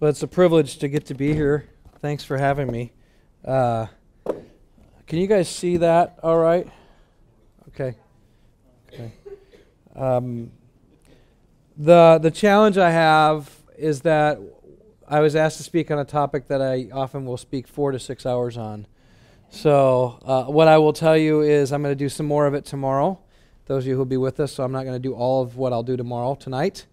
Well, it's a privilege to get to be here. Thanks for having me. Uh, can you guys see that all right? Okay. Okay. Um, the, the challenge I have is that I was asked to speak on a topic that I often will speak four to six hours on. So, uh, what I will tell you is I'm going to do some more of it tomorrow. Those of you who will be with us, so I'm not going to do all of what I'll do tomorrow tonight.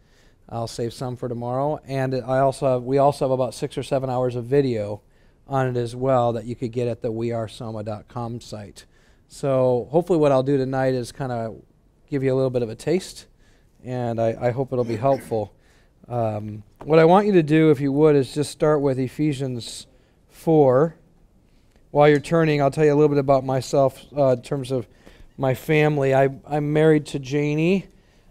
I'll save some for tomorrow. And I also have, we also have about six or seven hours of video on it as well that you could get at the wearesoma.com site. So hopefully what I'll do tonight is kind of give you a little bit of a taste, and I, I hope it'll be helpful. Um, what I want you to do, if you would, is just start with Ephesians 4. While you're turning, I'll tell you a little bit about myself uh, in terms of my family. I, I'm married to Janie.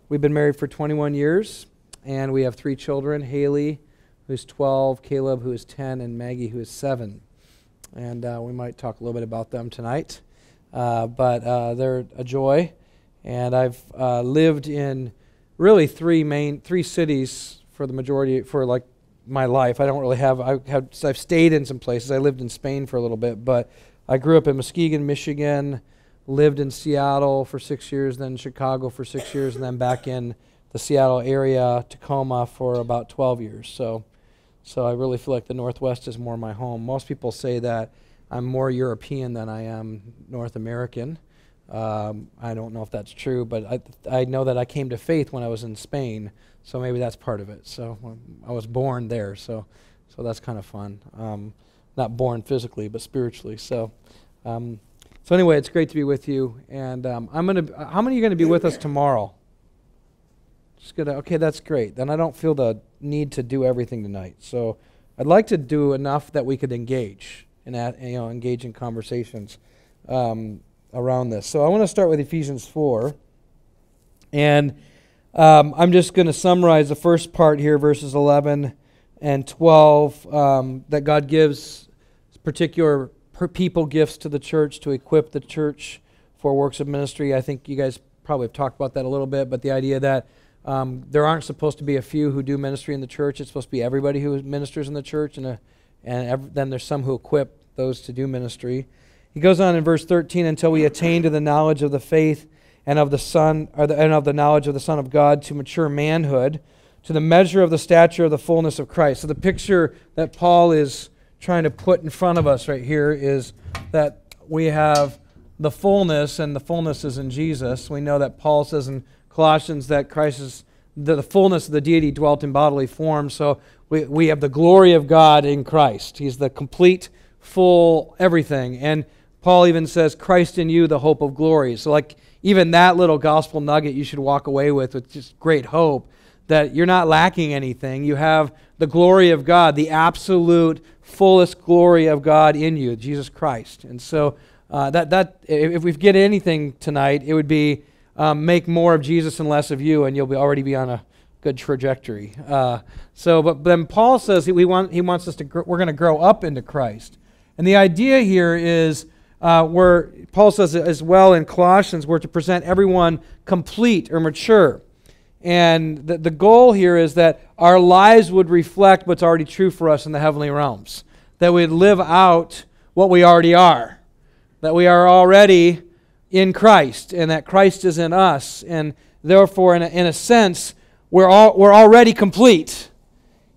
We've been married for 21 years and we have three children Haley, who's 12, Caleb, who is 10, and Maggie, who is 7. And uh, we might talk a little bit about them tonight. Uh, but uh, they're a joy. And I've uh, lived in really three main, three cities for the majority, for like my life. I don't really have, I have, I've stayed in some places. I lived in Spain for a little bit, but I grew up in Muskegon, Michigan, lived in Seattle for six years, then Chicago for six years, and then back in the Seattle area, Tacoma for about 12 years. So, so I really feel like the Northwest is more my home. Most people say that I'm more European than I am North American. Um, I don't know if that's true, but I, I know that I came to faith when I was in Spain, so maybe that's part of it. So um, I was born there, so so that's kind of fun. Um, not born physically, but spiritually. So. Um, so anyway, it's great to be with you, and um, I'm gonna. How many are going to be with us tomorrow? Just gonna, okay, that's great. Then I don't feel the need to do everything tonight. So I'd like to do enough that we could engage and you know engage in conversations um, around this. So I want to start with Ephesians four, and um, I'm just going to summarize the first part here, verses 11 and 12, um, that God gives particular people gifts to the church to equip the church for works of ministry. I think you guys probably have talked about that a little bit, but the idea that um, there aren't supposed to be a few who do ministry in the church. It's supposed to be everybody who ministers in the church, and, a, and ev- then there's some who equip those to do ministry. He goes on in verse 13 until we attain to the knowledge of the faith and of the Son, or the, and of the knowledge of the Son of God to mature manhood, to the measure of the stature of the fullness of Christ. So the picture that Paul is trying to put in front of us right here is that we have the fullness, and the fullness is in Jesus. We know that Paul says in Colossians that Christ is the, fullness of the deity dwelt in bodily form. So we, we have the glory of God in Christ. He's the complete, full everything. And Paul even says, Christ in you, the hope of glory. So, like, even that little gospel nugget you should walk away with with just great hope that you're not lacking anything. You have the glory of God, the absolute fullest glory of God in you, Jesus Christ. And so, uh, that, that, if we get anything tonight, it would be um, make more of Jesus and less of you, and you'll be already be on a good trajectory. Uh, so, but then Paul says he, we want, he wants us to, gr- we're going to grow up into Christ. And the idea here is uh, where Paul says as well in Colossians, we're to present everyone complete or mature. And the, the goal here is that our lives would reflect what's already true for us in the heavenly realms, that we'd live out what we already are, that we are already in Christ and that Christ is in us. And therefore, in a, in a sense, we're, all, we're already complete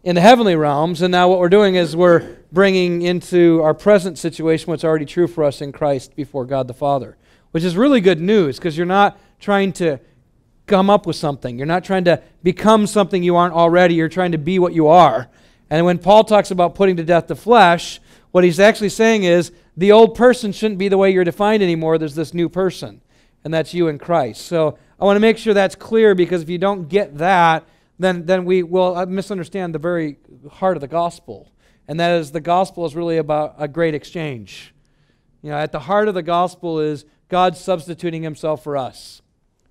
in the heavenly realms. And now what we're doing is we're bringing into our present situation what's already true for us in Christ before God the Father, which is really good news because you're not trying to come up with something. You're not trying to become something you aren't already. You're trying to be what you are. And when Paul talks about putting to death the flesh, what he's actually saying is the old person shouldn't be the way you're defined anymore. There's this new person, and that's you in Christ. So I want to make sure that's clear because if you don't get that, then, then we will uh, misunderstand the very heart of the gospel. And that is the gospel is really about a great exchange. You know, at the heart of the gospel is God substituting himself for us.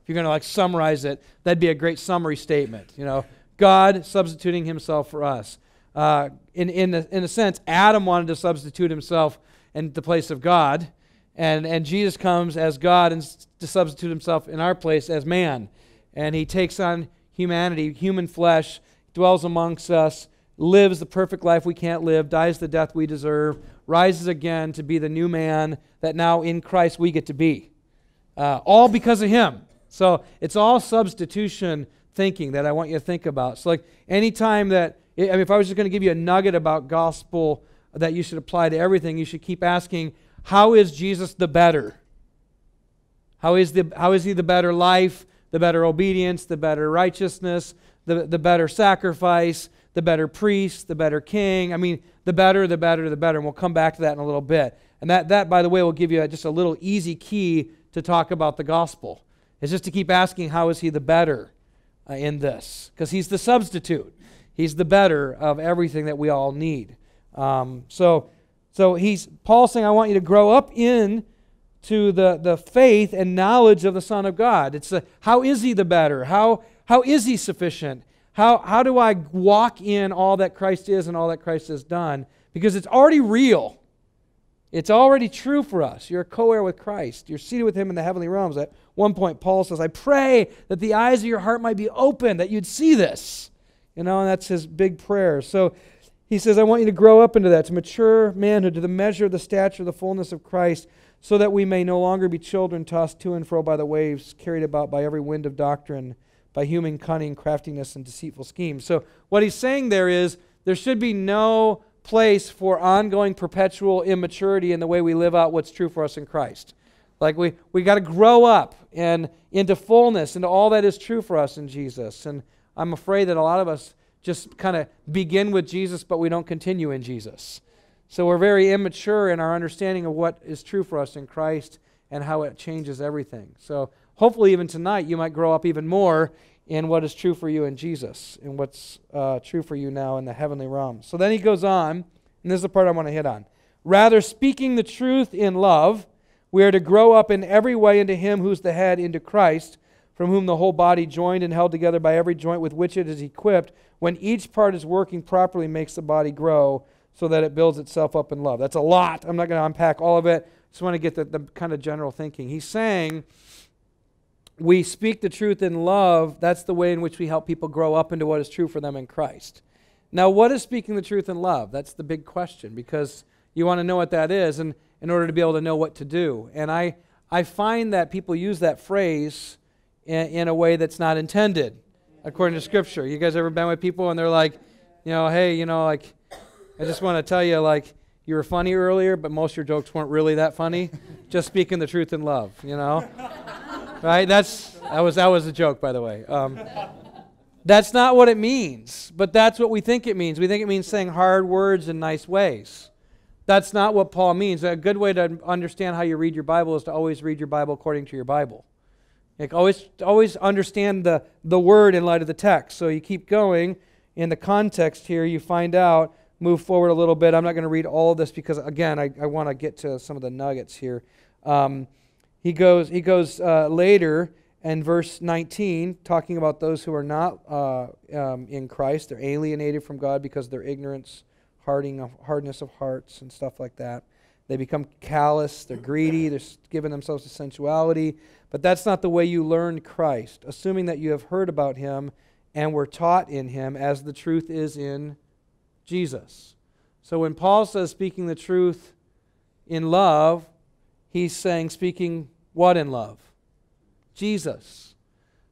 If you're going to like summarize it, that'd be a great summary statement. You know, God substituting himself for us. Uh, in, in, a, in a sense, Adam wanted to substitute himself in the place of God. And, and Jesus comes as God and to substitute himself in our place as man. And he takes on humanity, human flesh, dwells amongst us, lives the perfect life we can't live, dies the death we deserve, rises again to be the new man that now in Christ we get to be. Uh, all because of him. So it's all substitution thinking that I want you to think about. So, like, anytime that, I mean, if I was just going to give you a nugget about gospel that you should apply to everything, you should keep asking, how is Jesus the better? How is, the, how is he the better life, the better obedience, the better righteousness, the, the better sacrifice, the better priest, the better king? I mean, the better, the better, the better. And we'll come back to that in a little bit. And that, that by the way, will give you just a little easy key to talk about the gospel. It's just to keep asking, how is he the better uh, in this? Because he's the substitute. He's the better of everything that we all need. Um, so, so he's Paul saying, I want you to grow up in to the, the faith and knowledge of the Son of God. It's a, how is he the better? How, how is he sufficient? How, how do I walk in all that Christ is and all that Christ has done? Because it's already real. It's already true for us. You're a co heir with Christ. You're seated with Him in the heavenly realms. At one point, Paul says, I pray that the eyes of your heart might be open, that you'd see this. You know, and that's his big prayer. So he says, I want you to grow up into that, to mature manhood, to the measure of the stature the fullness of Christ, so that we may no longer be children tossed to and fro by the waves, carried about by every wind of doctrine, by human cunning, craftiness, and deceitful schemes. So what he's saying there is there should be no place for ongoing perpetual immaturity in the way we live out what's true for us in Christ. Like we, we got to grow up and into fullness, into all that is true for us in Jesus. And I'm afraid that a lot of us just kind of begin with Jesus, but we don't continue in Jesus. So we're very immature in our understanding of what is true for us in Christ and how it changes everything. So hopefully, even tonight, you might grow up even more in what is true for you in Jesus and what's uh, true for you now in the heavenly realm. So then he goes on, and this is the part I want to hit on. Rather, speaking the truth in love, we are to grow up in every way into Him who's the head, into Christ, from whom the whole body, joined and held together by every joint with which it is equipped, when each part is working properly, makes the body grow so that it builds itself up in love. That's a lot. I'm not going to unpack all of it. Just want to get the, the kind of general thinking. He's saying we speak the truth in love, that's the way in which we help people grow up into what is true for them in Christ. Now, what is speaking the truth in love? That's the big question because you want to know what that is and in order to be able to know what to do. And I, I find that people use that phrase in, in a way that's not intended according to Scripture. You guys ever been with people and they're like, you know, hey, you know, like, I just want to tell you, like, you were funny earlier, but most of your jokes weren't really that funny. just speaking the truth in love, you know? right? That's that was that was a joke, by the way. Um, that's not what it means, but that's what we think it means. We think it means saying hard words in nice ways. That's not what Paul means. A good way to understand how you read your Bible is to always read your Bible according to your Bible. Like always, always understand the, the word in light of the text. So you keep going in the context here, you find out, move forward a little bit. I'm not going to read all of this because, again, I, I want to get to some of the nuggets here. Um, he goes, he goes uh, later in verse 19, talking about those who are not uh, um, in Christ. They're alienated from God because of their ignorance, of, hardness of hearts, and stuff like that. They become callous, they're greedy, they're giving themselves to sensuality. But that's not the way you learn Christ, assuming that you have heard about him and were taught in him as the truth is in Jesus. So when Paul says speaking the truth in love, he's saying speaking what in love? Jesus.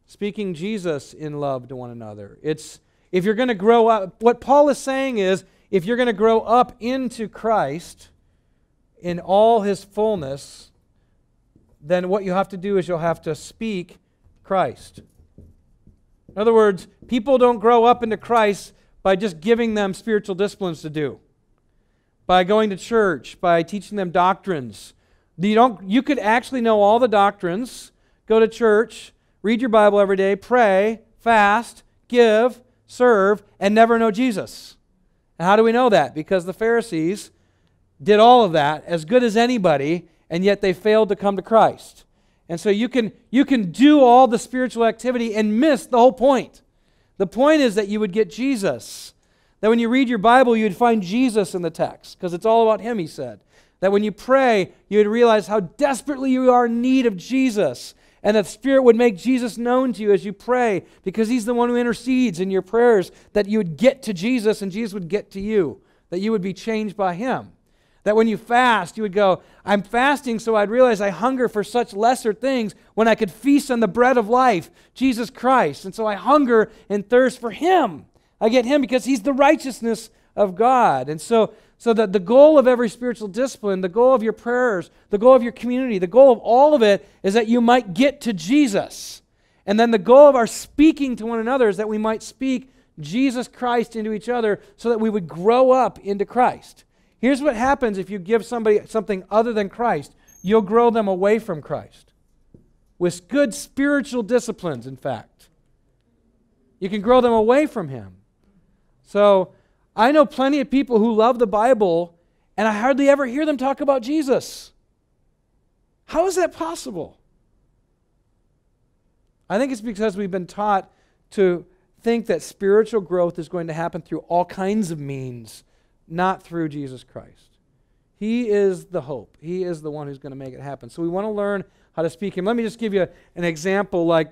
Speaking Jesus in love to one another. It's if you're going to grow up, what Paul is saying is if you're going to grow up into Christ in all his fullness, then what you have to do is you'll have to speak Christ. In other words, people don't grow up into Christ by just giving them spiritual disciplines to do, by going to church, by teaching them doctrines, you, don't, you could actually know all the doctrines, go to church, read your Bible every day, pray, fast, give, serve, and never know Jesus. And how do we know that? Because the Pharisees did all of that as good as anybody, and yet they failed to come to Christ. And so you can, you can do all the spiritual activity and miss the whole point. The point is that you would get Jesus. That when you read your Bible, you'd find Jesus in the text, because it's all about Him, He said. That when you pray, you would realize how desperately you are in need of Jesus. and that Spirit would make Jesus known to you as you pray, because He's the one who intercedes in your prayers, that you would get to Jesus and Jesus would get to you, that you would be changed by Him. That when you fast, you would go, I'm fasting so I'd realize I hunger for such lesser things when I could feast on the bread of life, Jesus Christ. And so I hunger and thirst for Him. I get Him because He's the righteousness of God. And so, so that the goal of every spiritual discipline, the goal of your prayers, the goal of your community, the goal of all of it is that you might get to Jesus. And then the goal of our speaking to one another is that we might speak Jesus Christ into each other so that we would grow up into Christ. Here's what happens if you give somebody something other than Christ you'll grow them away from Christ. With good spiritual disciplines, in fact. You can grow them away from Him. So, I know plenty of people who love the Bible, and I hardly ever hear them talk about Jesus. How is that possible? I think it's because we've been taught to think that spiritual growth is going to happen through all kinds of means not through Jesus Christ. He is the hope. He is the one who's going to make it happen. So we want to learn how to speak Him. Let me just give you an example, like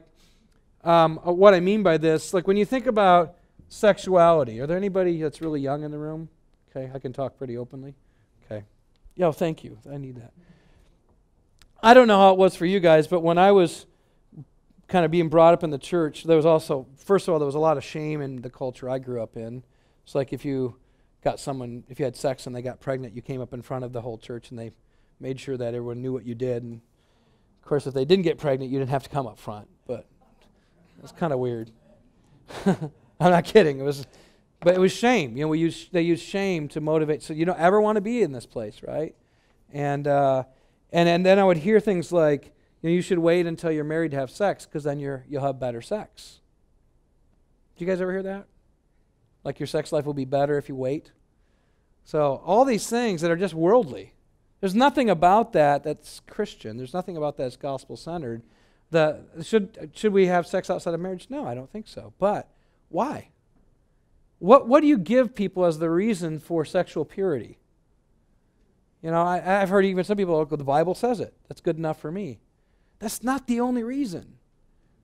um, what I mean by this. Like when you think about sexuality, are there anybody that's really young in the room? Okay, I can talk pretty openly. Okay. Yeah, thank you. I need that. I don't know how it was for you guys, but when I was kind of being brought up in the church, there was also, first of all, there was a lot of shame in the culture I grew up in. It's like if you got someone, if you had sex and they got pregnant, you came up in front of the whole church and they made sure that everyone knew what you did. And of course, if they didn't get pregnant, you didn't have to come up front. But it's kind of weird. I'm not kidding. It was, but it was shame. You know, we use they use shame to motivate. So you don't ever want to be in this place, right? And uh, and and then I would hear things like, you know, you should wait until you're married to have sex because then you're you'll have better sex. Do you guys ever hear that? Like your sex life will be better if you wait. So, all these things that are just worldly. There's nothing about that that's Christian. There's nothing about that that's gospel centered. The, should, should we have sex outside of marriage? No, I don't think so. But why? What, what do you give people as the reason for sexual purity? You know, I, have heard even some people, oh, the Bible says it. That's good enough for me. That's not the only reason.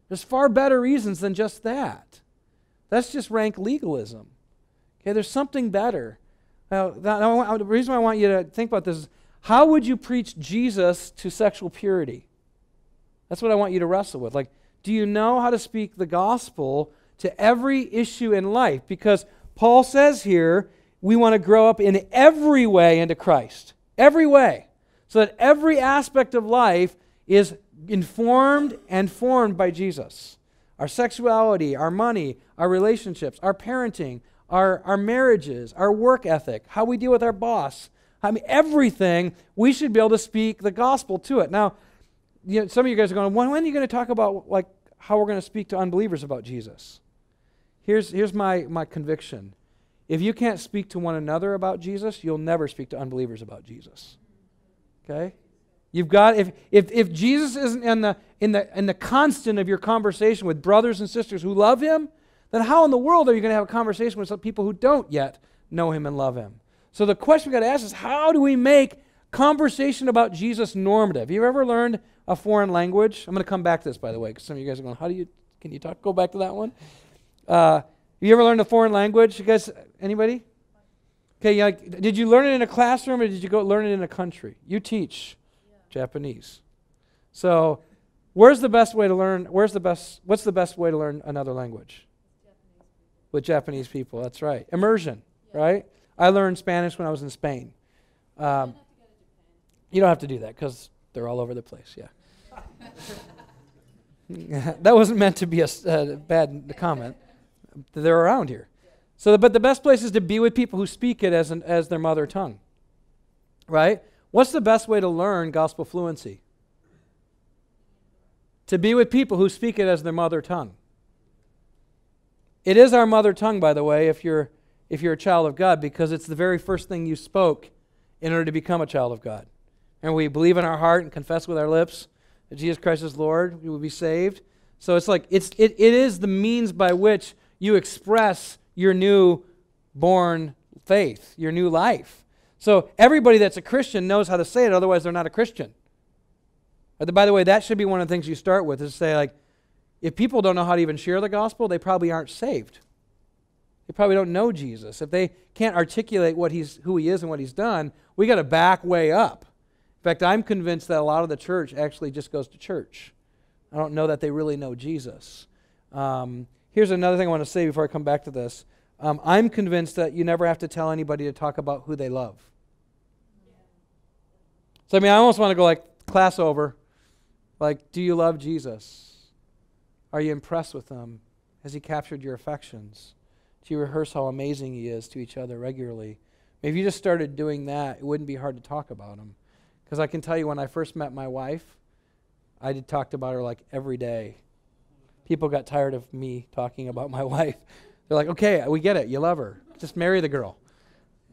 There's far better reasons than just that. That's just rank legalism. Okay, there's something better. Now, the reason I want you to think about this is how would you preach Jesus to sexual purity? That's what I want you to wrestle with. Like, do you know how to speak the gospel to every issue in life? Because Paul says here, we want to grow up in every way into Christ. Every way. So that every aspect of life is informed and formed by Jesus our sexuality, our money, our relationships, our parenting, our, our marriages, our work ethic, how we deal with our boss. I mean, everything, we should be able to speak the gospel to it. Now, you know, some of you guys are going, when, when are you going to talk about like how we're going to speak to unbelievers about Jesus? Here's, here's my, my conviction. If you can't speak to one another about Jesus, you'll never speak to unbelievers about Jesus. Okay? You've got if if if Jesus isn't in the in the in the constant of your conversation with brothers and sisters who love him, then how in the world are you going to have a conversation with some people who don't yet know him and love him? So the question we got to ask is how do we make conversation about Jesus normative? Have you ever learned a foreign language? I'm going to come back to this by the way because some of you guys are going, how do you can you talk go back to that one? Uh, you ever learned a foreign language? You guys anybody? Okay, yeah, did you learn it in a classroom or did you go learn it in a country? You teach. Japanese. So, where's the best way to learn? Where's the best? What's the best way to learn another language? Japanese With Japanese people. That's right. Immersion. Yeah. Right. I learned Spanish when I was in Spain. Um, you don't have to do that because they're all over the place. Yeah. that wasn't meant to be a uh, bad comment. They're around here. So, but the best place is to be with people who speak it as, an, as their mother tongue. Right? What's the best way to learn gospel fluency? To be with people who speak it as their mother tongue. It is our mother tongue, by the way, if you're, if you're a child of God, because it's the very first thing you spoke in order to become a child of God. And we believe in our heart and confess with our lips that Jesus Christ is Lord, we will be saved. So it's like it's, it, it is the means by which you express your new born faith, your new life. So everybody that's a Christian knows how to say it, otherwise, they're not a Christian. By the way, that should be one of the things you start with is say, like, if people don't know how to even share the gospel, they probably aren't saved. They probably don't know Jesus. If they can't articulate what he's, who he is and what he's done, we got to back way up. In fact, I'm convinced that a lot of the church actually just goes to church. I don't know that they really know Jesus. Um, here's another thing I want to say before I come back to this. Um, I'm convinced that you never have to tell anybody to talk about who they love. So, I mean, I almost want to go like, class over. Like, do you love Jesus? Are you impressed with him? Has he captured your affections? Do you rehearse how amazing he is to each other regularly? If you just started doing that, it wouldn't be hard to talk about him. Because I can tell you, when I first met my wife, I did talked about her like every day. People got tired of me talking about my wife. They're like, okay, we get it. You love her. Just marry the girl.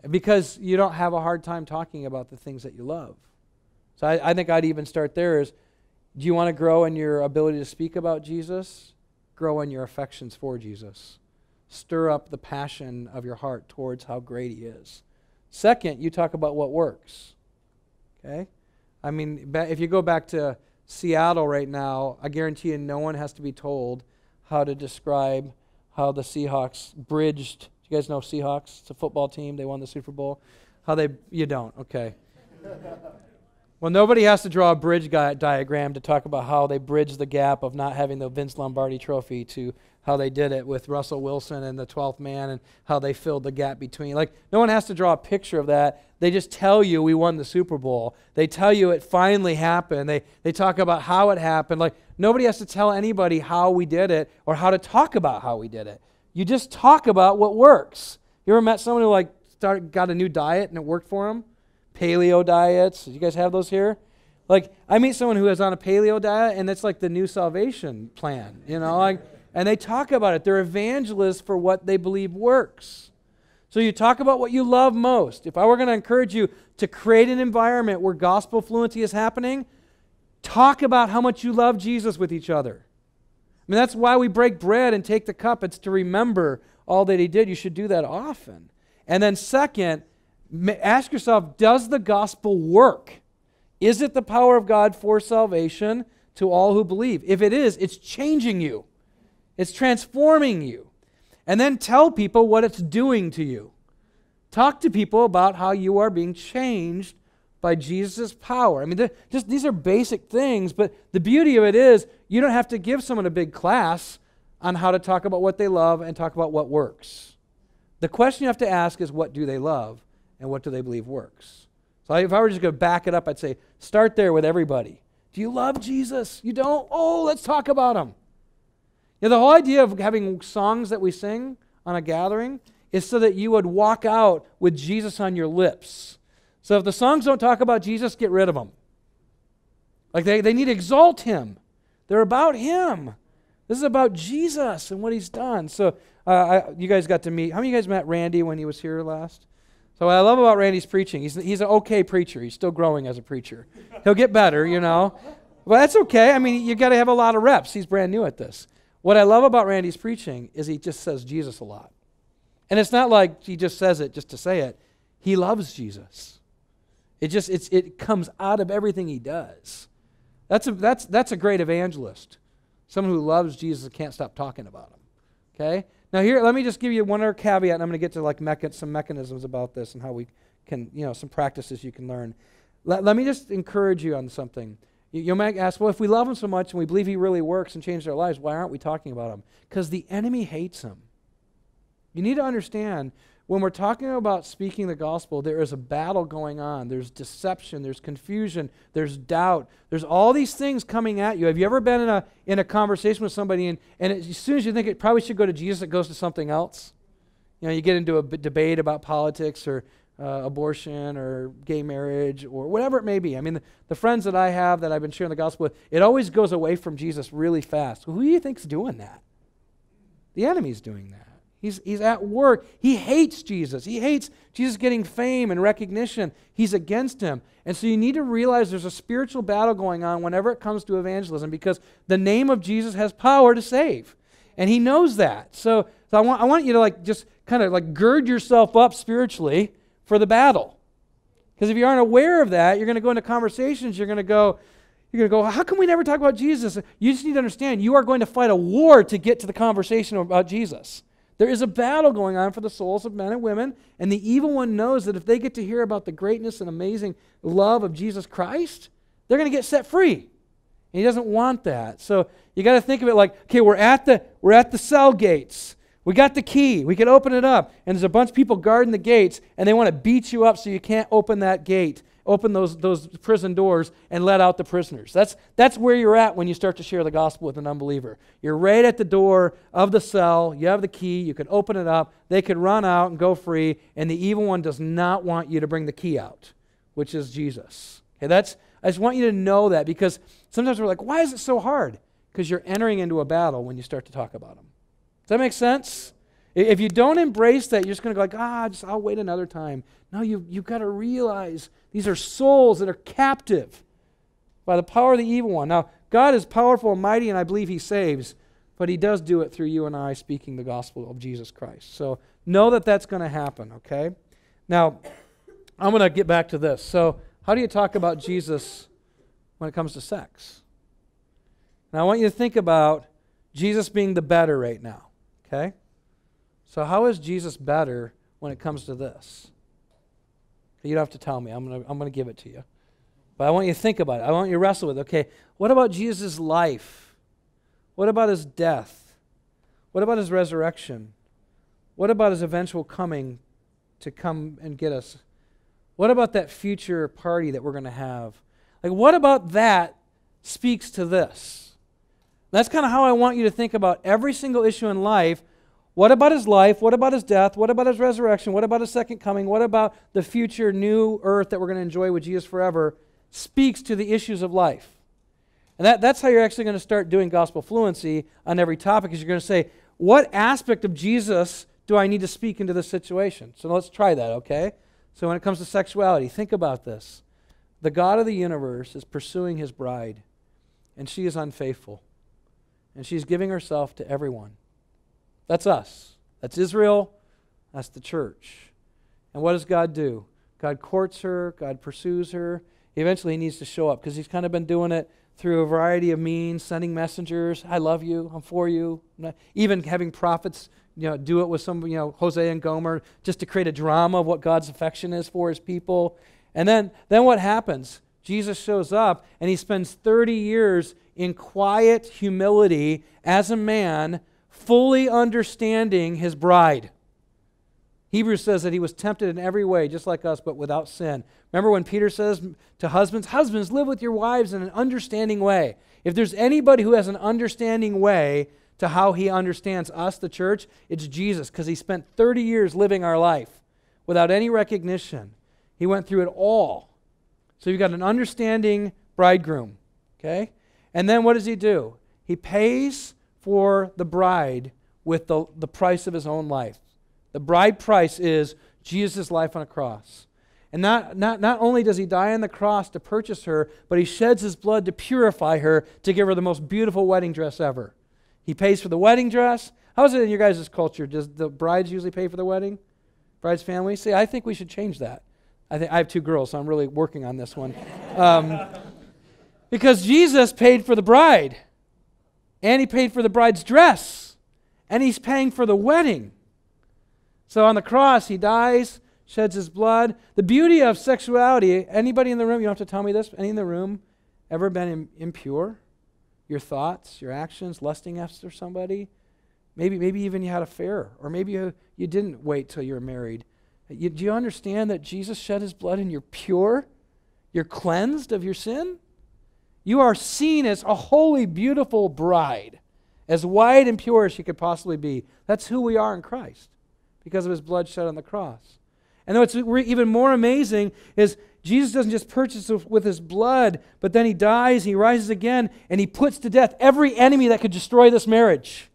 Because you don't have a hard time talking about the things that you love. So I, I think I'd even start there is do you want to grow in your ability to speak about Jesus? Grow in your affections for Jesus. Stir up the passion of your heart towards how great he is. Second, you talk about what works. Okay? I mean, if you go back to Seattle right now, I guarantee you no one has to be told how to describe how the Seahawks bridged. You guys know Seahawks? It's a football team. They won the Super Bowl. How they, you don't. Okay. Well, nobody has to draw a bridge diagram to talk about how they bridged the gap of not having the Vince Lombardi trophy to how they did it with Russell Wilson and the 12th man and how they filled the gap between. Like, no one has to draw a picture of that. They just tell you we won the Super Bowl. They tell you it finally happened. They, they talk about how it happened. Like, nobody has to tell anybody how we did it or how to talk about how we did it. You just talk about what works. You ever met someone who, like, started, got a new diet and it worked for them? paleo diets. You guys have those here? Like, I meet someone who is on a paleo diet, and it's like the new salvation plan, you know? Like, and they talk about it. They're evangelists for what they believe works. So you talk about what you love most. If I were going to encourage you to create an environment where gospel fluency is happening, talk about how much you love Jesus with each other. I mean, that's why we break bread and take the cup. It's to remember all that he did. You should do that often. And then, second, ask yourself does the gospel work? Is it the power of God for salvation to all who believe? If it is, it's changing you, it's transforming you. And then tell people what it's doing to you. Talk to people about how you are being changed by Jesus' power. I mean, just these are basic things, but the beauty of it is you don't have to give someone a big class on how to talk about what they love and talk about what works. The question you have to ask is what do they love? and what do they believe works. So if I were just going to back it up, I'd say start there with everybody. Do you love Jesus? You don't? Oh, let's talk about him. You know, the whole idea of having songs that we sing on a gathering is so that you would walk out with Jesus on your lips. So if the songs don't talk about Jesus, get rid of them. Like they, they need to exalt him. They're about him. This is about Jesus and what he's done. So uh, I, you guys got to meet. How many of you guys met Randy when he was here last? So what I love about Randy's preaching, he's, he's an okay preacher. He's still growing as a preacher. He'll get better, you know. But that's okay. I mean, you got to have a lot of reps. He's brand new at this. What I love about Randy's preaching is he just says Jesus a lot. And it's not like he just says it just to say it. He loves Jesus. It just it's, it comes out of everything he does. That's a, that's, that's a great evangelist. Someone who loves Jesus and can't stop talking about him. Okay? Now here, let me just give you one other caveat, and I'm going to get to like mecha- some mechanisms about this and how we can, you know, some practices you can learn. Let, let me just encourage you on something. You, might ask, well, if we love him so much and we believe he really works and changed our lives, why aren't we talking about him? Because the enemy hates him. You need to understand when we're talking about speaking the gospel, there is a battle going on. There's deception, there's confusion, there's doubt. There's all these things coming at you. Have you ever been in a, in a conversation with somebody and, and it, as soon as you think it probably should go to Jesus, it goes to something else? You know, you get into a b- debate about politics or uh, abortion or gay marriage or whatever it may be. I mean, the, the, friends that I have that I've been sharing the gospel with, it always goes away from Jesus really fast. Who do you think's doing that? The enemy's doing that. He's, he's at work. He hates Jesus. He hates Jesus getting fame and recognition. He's against him. And so you need to realize there's a spiritual battle going on whenever it comes to evangelism because the name of Jesus has power to save. And he knows that. So, so I, want, I want you to like just kind of like gird yourself up spiritually for the battle. Because if you aren't aware of that, you're going to go into conversations, you're going to go, You're going to go, how come we never talk about Jesus? You just need to understand you are going to fight a war to get to the conversation about Jesus. There is a battle going on for the souls of men and women, and the evil one knows that if they get to hear about the greatness and amazing love of Jesus Christ, they're going to get set free. And he doesn't want that. So you got to think of it like, okay, we're at the we're at the cell gates. We got the key. We can open it up, and there's a bunch of people guarding the gates, and they want to beat you up so you can't open that gate open those, those prison doors and let out the prisoners. That's, that's where you're at when you start to share the gospel with an unbeliever. You're right at the door of the cell. You have the key. You can open it up. They could run out and go free, and the evil one does not want you to bring the key out, which is Jesus. Okay, that's, I just want you to know that because sometimes we're like, why is it so hard? Because you're entering into a battle when you start to talk about them. Does that make sense? If you don't embrace that, you're just going to go like, ah, just, I'll wait another time. No, you, you've got to realize these are souls that are captive by the power of the evil one. Now, God is powerful and mighty, and I believe He saves, but He does do it through you and I speaking the gospel of Jesus Christ. So know that that's going to happen, okay? Now, I'm going to get back to this. So, how do you talk about Jesus when it comes to sex? Now, I want you to think about Jesus being the better right now, okay? So, how is Jesus better when it comes to this? You don't have to tell me. I'm going to I'm going to give it to you. But I want you to think about it. I want you to wrestle with, it. okay, what about Jesus' life? What about his death? What about his resurrection? What about his eventual coming to come and get us? What about that future party that we're going to have? Like, what about that speaks to this? That's kind of how I want you to think about every single issue in life what about his life? What about his death? What about his resurrection? What about his second coming? What about the future new earth that we're going to enjoy with Jesus forever? Speaks to the issues of life. And that, that's how you're actually going to start doing gospel fluency on every topic, is you're going to say, what aspect of Jesus do I need to speak into this situation? So let's try that, okay? So when it comes to sexuality, think about this. The God of the universe is pursuing his bride, and she is unfaithful. And she's giving herself to everyone. That's us. That's Israel. That's the church. And what does God do? God courts her, God pursues her. Eventually, he needs to show up because he's kind of been doing it through a variety of means, sending messengers. I love you. I'm for you. Even having prophets, you know, do it with some, you know, Hosea and Gomer, just to create a drama of what God's affection is for his people. And then, then what happens? Jesus shows up and he spends 30 years in quiet humility as a man fully understanding his bride. Hebrews says that he was tempted in every way, just like us, but without sin. Remember when Peter says to husbands, Husbands, live with your wives in an understanding way. If there's anybody who has an understanding way to how he understands us, the church, it's Jesus, because he spent 30 years living our life without any recognition. He went through it all. So you've got an understanding bridegroom, okay? And then what does he do? He pays for the bride with the, the price of his own life. The bride price is Jesus' life on a cross. And not, not, not only does he die on the cross to purchase her, but he sheds his blood to purify her, to give her the most beautiful wedding dress ever. He pays for the wedding dress. How is it in your guys' culture? Does the brides usually pay for the wedding? Bride's family? See, I think we should change that. I, think, I have two girls, so I'm really working on this one. Um, because Jesus paid for the bride. And he paid for the bride's dress. And he's paying for the wedding. So on the cross, he dies, sheds his blood. The beauty of sexuality, anybody in the room, you don't have to tell me this, any in the room ever been impure? Your thoughts, your actions, lusting after somebody? Maybe, maybe even you had a affair, or maybe you, you didn't wait till you were married. You, do you understand that Jesus shed his blood and you're pure? You're cleansed of your sin? You are seen as a holy, beautiful bride, as white and pure as she could possibly be. That's who we are in Christ because of his blood shed on the cross. And what's even more amazing is Jesus doesn't just purchase with his blood, but then he dies, he rises again, and he puts to death every enemy that could destroy this marriage.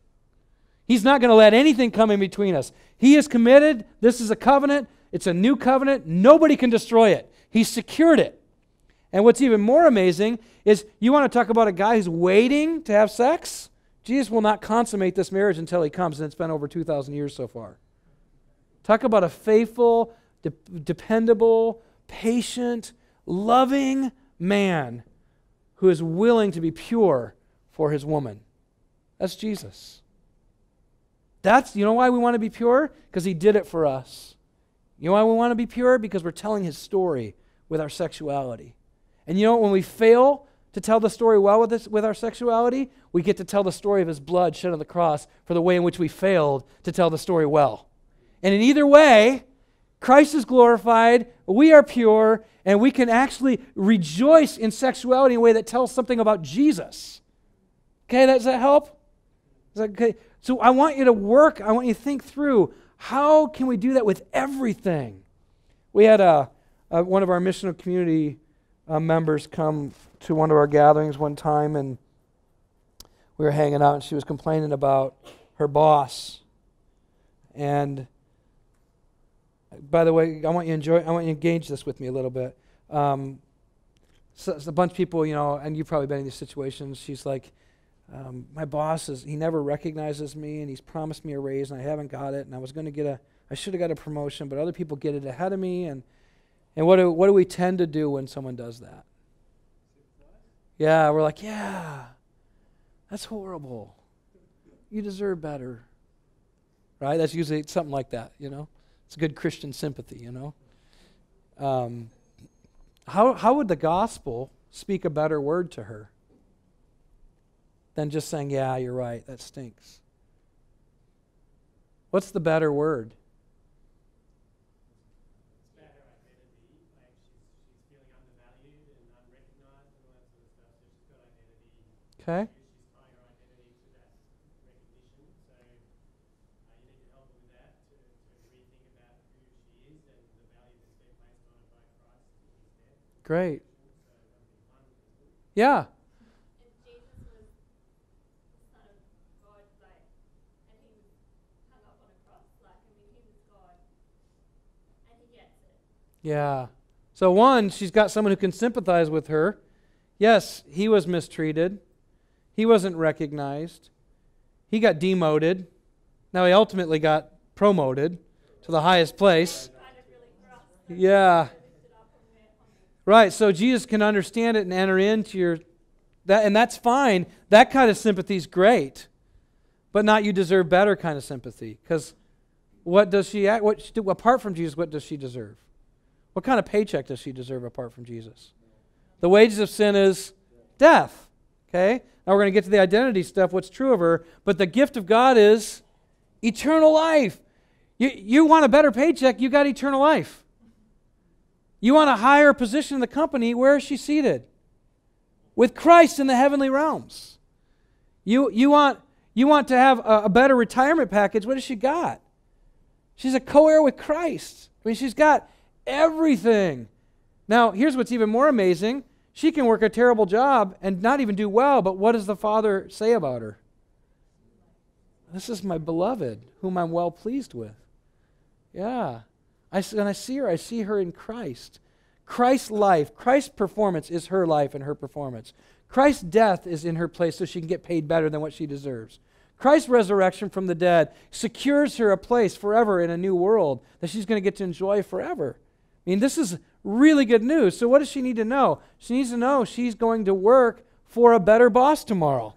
He's not going to let anything come in between us. He is committed. This is a covenant. It's a new covenant. Nobody can destroy it. He secured it. And what's even more amazing is you want to talk about a guy who's waiting to have sex? Jesus will not consummate this marriage until he comes, and it's been over 2,000 years so far. Talk about a faithful, de- dependable, patient, loving man who is willing to be pure for his woman. That's Jesus. That's, you know why we want to be pure? Because he did it for us. You know why we want to be pure? Because we're telling his story with our sexuality. And you know when we fail to tell the story well with, this, with our sexuality, we get to tell the story of his blood shed on the cross for the way in which we failed to tell the story well. And in either way, Christ is glorified, we are pure, and we can actually rejoice in sexuality in a way that tells something about Jesus. Okay, does that help? Is that okay? So I want you to work, I want you to think through how can we do that with everything? We had a, a one of our missional community uh, members come to one of our gatherings one time, and we were hanging out, and she was complaining about her boss. And by the way, I want you to enjoy. I want you to engage this with me a little bit. Um, so, so a bunch of people, you know, and you've probably been in these situations. She's like, um, my boss is he never recognizes me, and he's promised me a raise, and I haven't got it. And I was going to get a, I should have got a promotion, but other people get it ahead of me. And and what do what do we tend to do when someone does that? Yeah, we're like, yeah, that's horrible. You deserve better, right? That's usually something like that, you know. It's good Christian sympathy, you know. Um, how, how would the gospel speak a better word to her than just saying, Yeah, you're right, that stinks? What's the better word? Okay. Great. Yeah. Yeah. So, one, she's got someone who can sympathize with her. Yes, he was mistreated. He wasn't recognized. He got demoted. Now, he ultimately got promoted to the highest place. Yeah. Right, so Jesus can understand it and enter into your that and that's fine. That kind of sympathy is great. But not you deserve better kind of sympathy cuz what does she what apart from Jesus what does she deserve? What kind of paycheck does she deserve apart from Jesus? The wages of sin is death. Okay? Now we're going to get to the identity stuff, what's true of her, but the gift of God is eternal life. You, you want a better paycheck, you got eternal life. You want a higher position in the company, where is she seated? With Christ in the heavenly realms. You, you, want, you want to have a, a better retirement package, what has she got? She's a co heir with Christ. I mean, she's got everything. Now, here's what's even more amazing she can work a terrible job and not even do well, but what does the Father say about her? This is my beloved, whom I'm well pleased with. Yeah. I, when I see her, I see her in Christ. Christ's life, Christ's performance is her life and her performance. Christ's death is in her place so she can get paid better than what she deserves. Christ's resurrection from the dead secures her a place forever in a new world that she's going to get to enjoy forever. I mean, this is really good news. So, what does she need to know? She needs to know she's going to work for a better boss tomorrow.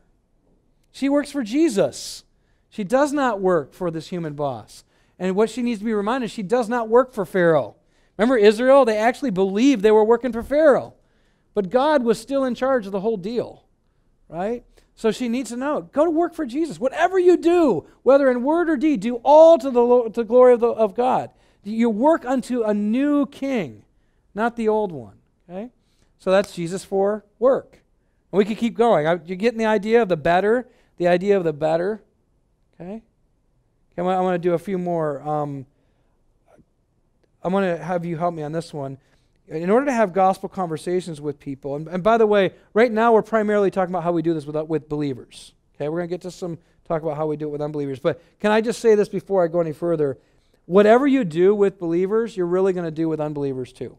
She works for Jesus. She does not work for this human boss. And what she needs to be reminded, she does not work for Pharaoh. Remember Israel? They actually believed they were working for Pharaoh. But God was still in charge of the whole deal, right? So she needs to know go to work for Jesus. Whatever you do, whether in word or deed, do all to the, to the glory of, the, of God. You work unto a new king, not the old one, okay? So that's Jesus for work. And we could keep going. You're getting the idea of the better, the idea of the better, okay? Okay, I want to do a few more. Um, I'm going to have you help me on this one. In order to have gospel conversations with people, and, and by the way, right now we're primarily talking about how we do this with, with believers. Okay, we're going to get to some talk about how we do it with unbelievers. But can I just say this before I go any further? Whatever you do with believers, you're really going to do with unbelievers too.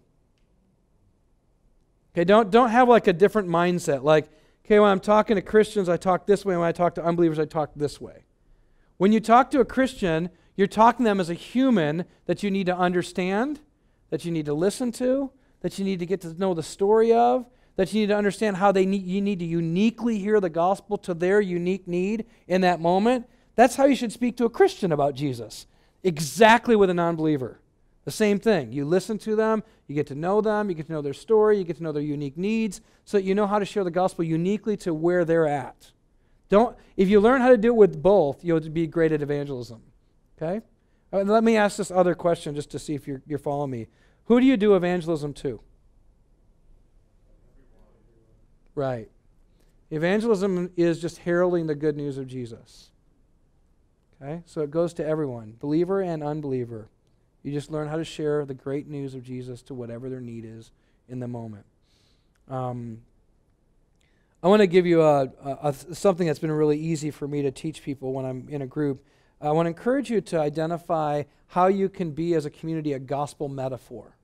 Okay, don't, don't have like a different mindset. Like, okay, when I'm talking to Christians, I talk this way. When I talk to unbelievers, I talk this way. When you talk to a Christian, you're talking to them as a human that you need to understand, that you need to listen to, that you need to get to know the story of, that you need to understand how they need, you need to uniquely hear the gospel to their unique need in that moment. That's how you should speak to a Christian about Jesus. Exactly with a non believer. The same thing. You listen to them, you get to know them, you get to know their story, you get to know their unique needs, so that you know how to share the gospel uniquely to where they're at. Don't if you learn how to do it with both, you'll be great at evangelism. Okay? Uh, let me ask this other question just to see if you're, you're following me. Who do you do evangelism to? Right. Evangelism is just heralding the good news of Jesus. Okay? So it goes to everyone, believer and unbeliever. You just learn how to share the great news of Jesus to whatever their need is in the moment. Um, I want to give you a, a, a, something that's been really easy for me to teach people when I'm in a group. I want to encourage you to identify how you can be, as a community, a gospel metaphor.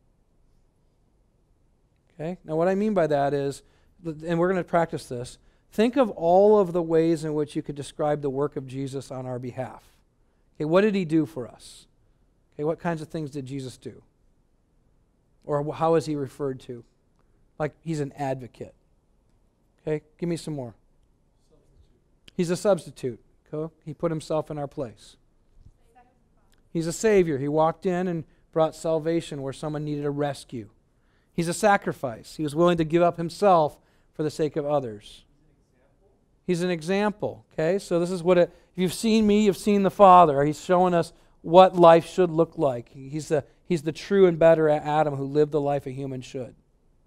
Okay? Now, what I mean by that is, and we're going to practice this, think of all of the ways in which you could describe the work of Jesus on our behalf. Okay, what did he do for us? Okay, what kinds of things did Jesus do? Or how is he referred to? Like he's an advocate. Okay, give me some more. He's a substitute. Okay? He put himself in our place. He's a savior. He walked in and brought salvation where someone needed a rescue. He's a sacrifice. He was willing to give up himself for the sake of others. He's an example. Okay, so this is what it, you've seen me, you've seen the Father. He's showing us what life should look like. He's the, he's the true and better Adam who lived the life a human should.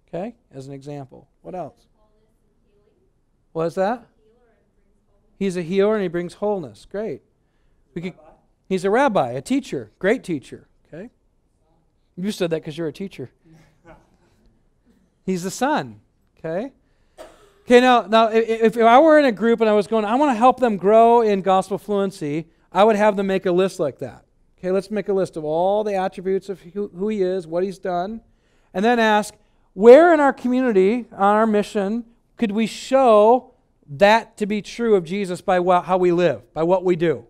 Okay? As an example. What else? What is that? He's a healer and he brings wholeness. Great. Could, he's a rabbi, a teacher, great teacher. Okay? You said that because you're a teacher. He's the son. Okay? Okay, now, now if, if I were in a group and I was going, I want to help them grow in gospel fluency, I would have them make a list like that. Okay, let's make a list of all the attributes of who, who he is, what he's done, and then ask, where in our community, on our mission, could we show that to be true of Jesus by what, how we live, by what we do?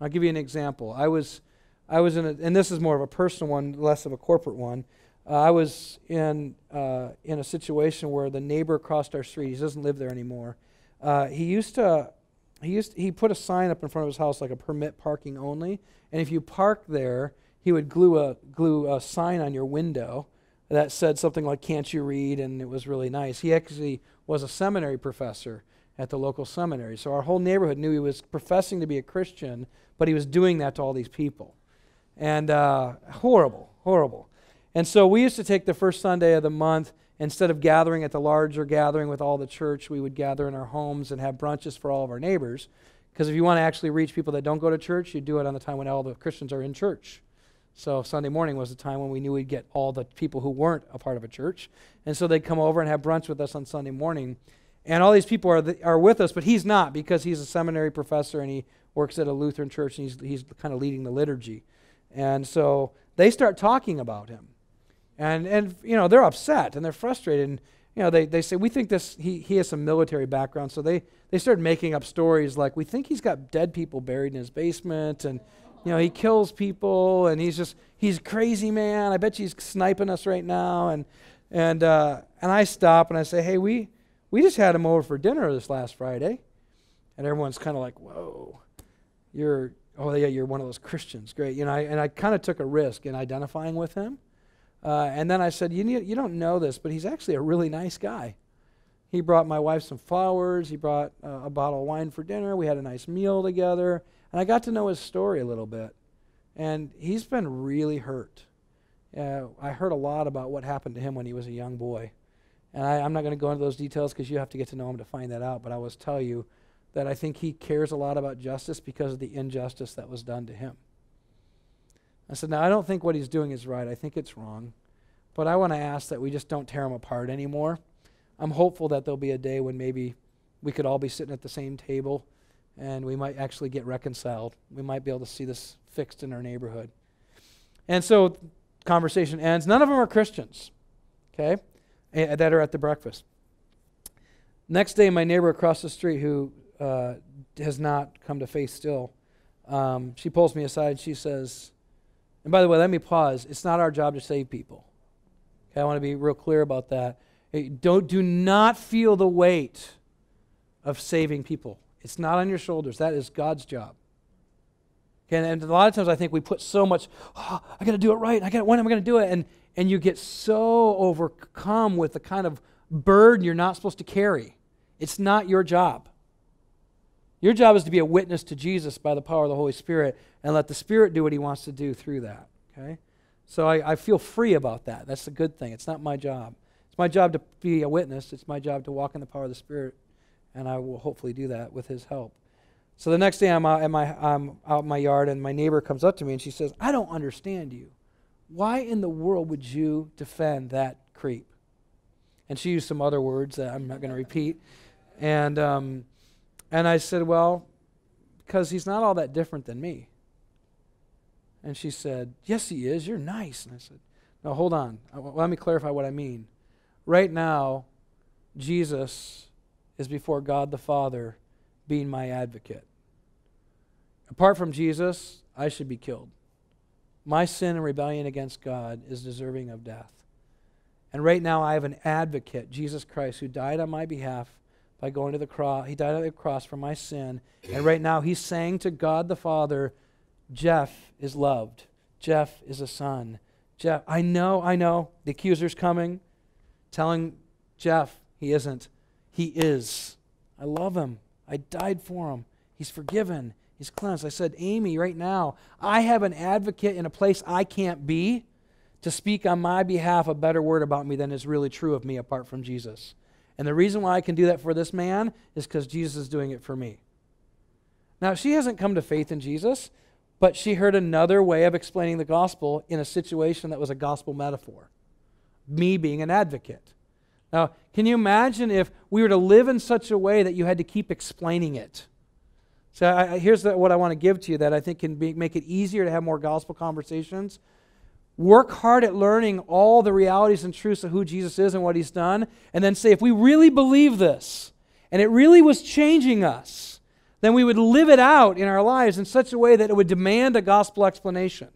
I'll give you an example. I was, I was in, a, and this is more of a personal one, less of a corporate one. Uh, I was in, uh, in a situation where the neighbor across our street, he doesn't live there anymore. Uh, he used to he used he put a sign up in front of his house like a permit parking only, and if you park there, he would glue a glue a sign on your window that said something like "Can't you read?" and it was really nice. He actually was a seminary professor at the local seminary, so our whole neighborhood knew he was professing to be a Christian, but he was doing that to all these people, and uh, horrible, horrible. And so we used to take the first Sunday of the month instead of gathering at the larger gathering with all the church, we would gather in our homes and have brunches for all of our neighbors. Because if you want to actually reach people that don't go to church, you do it on the time when all the Christians are in church. So Sunday morning was the time when we knew we'd get all the people who weren't a part of a church. And so they'd come over and have brunch with us on Sunday morning. And all these people are, the, are with us, but he's not because he's a seminary professor and he works at a Lutheran church and he's, he's kind of leading the liturgy. And so they start talking about him. And, and you know, they're upset and they're frustrated. And, you know, they, they say, we think this, he, he has some military background. So they, they start making up stories like, we think he's got dead people buried in his basement. And, you know, he kills people and he's just, he's crazy, man. I bet he's sniping us right now. And, and, uh, and I stop and I say, hey, we, we just had him over for dinner this last Friday. And everyone's kind of like, whoa, you're, oh, yeah, you're one of those Christians. Great. You know, I, and I kind of took a risk in identifying with him. Uh, and then I said, you, need, you don't know this, but he's actually a really nice guy. He brought my wife some flowers. He brought uh, a bottle of wine for dinner. We had a nice meal together. And I got to know his story a little bit. And he's been really hurt. Uh, I heard a lot about what happened to him when he was a young boy. And I, am not going to go into those details because you have to get to know him to find that out. But I will tell you that I think he cares a lot about justice because of the injustice that was done to him. I said, Now, I don't think what he's doing is right. I think it's wrong. But I want to ask that we just don't tear him apart anymore. I'm hopeful that there'll be a day when maybe we could all be sitting at the same table and we might actually get reconciled. We might be able to see this fixed in our neighborhood. And so conversation ends. None of them are Christians, okay, that are at the breakfast. Next day, my neighbor across the street, who uh, has not come to faith still, um, she pulls me aside. She says, and by the way, let me pause. It's not our job to save people. Okay, I want to be real clear about that. Don't, do not feel the weight of saving people. It's not on your shoulders. That is God's job. Okay, and a lot of times I think we put so much, oh, I got to do it right. I got when am I going to do it? And and you get so overcome with the kind of burden you're not supposed to carry. It's not your job. Your job is to be a witness to Jesus by the power of the Holy Spirit and let the Spirit do what He wants to do through that. Okay? So I, I feel free about that. That's the good thing. It's not my job. It's my job to be a witness, it's my job to walk in the power of the Spirit, and I will hopefully do that with His help. So the next day I'm out, in my, I'm out in my yard, and my neighbor comes up to me and she says, I don't understand you. Why in the world would you defend that creep? And she used some other words that I'm not going to repeat. And, um, and I said, Well, because he's not all that different than me. And she said, Yes, he is. You're nice. And I said, No, hold on. Uh, let me clarify what I mean. Right now, Jesus is before God the Father being my advocate. Apart from Jesus, I should be killed. My sin and rebellion against God is deserving of death. And right now, I have an advocate, Jesus Christ, who died on my behalf by going to the cross. He died on the cross for my sin. And right now, he's saying to God the Father, Jeff is loved. Jeff is a son. Jeff, I know, I know, the accuser's coming, telling Jeff he isn't. He is. I love him. I died for him. He's forgiven. He's cleansed. I said, Amy, right now, I have an advocate in a place I can't be to speak on my behalf a better word about me than is really true of me apart from Jesus. And the reason why I can do that for this man is because Jesus is doing it for me. Now, she hasn't come to faith in Jesus, but she heard another way of explaining the gospel in a situation that was a gospel metaphor me being an advocate. Now, can you imagine if we were to live in such a way that you had to keep explaining it? So I, here's the, what I want to give to you that I think can be, make it easier to have more gospel conversations. Work hard at learning all the realities and truths of who Jesus is and what he's done, and then say, if we really believe this, and it really was changing us, then we would live it out in our lives in such a way that it would demand a gospel explanation.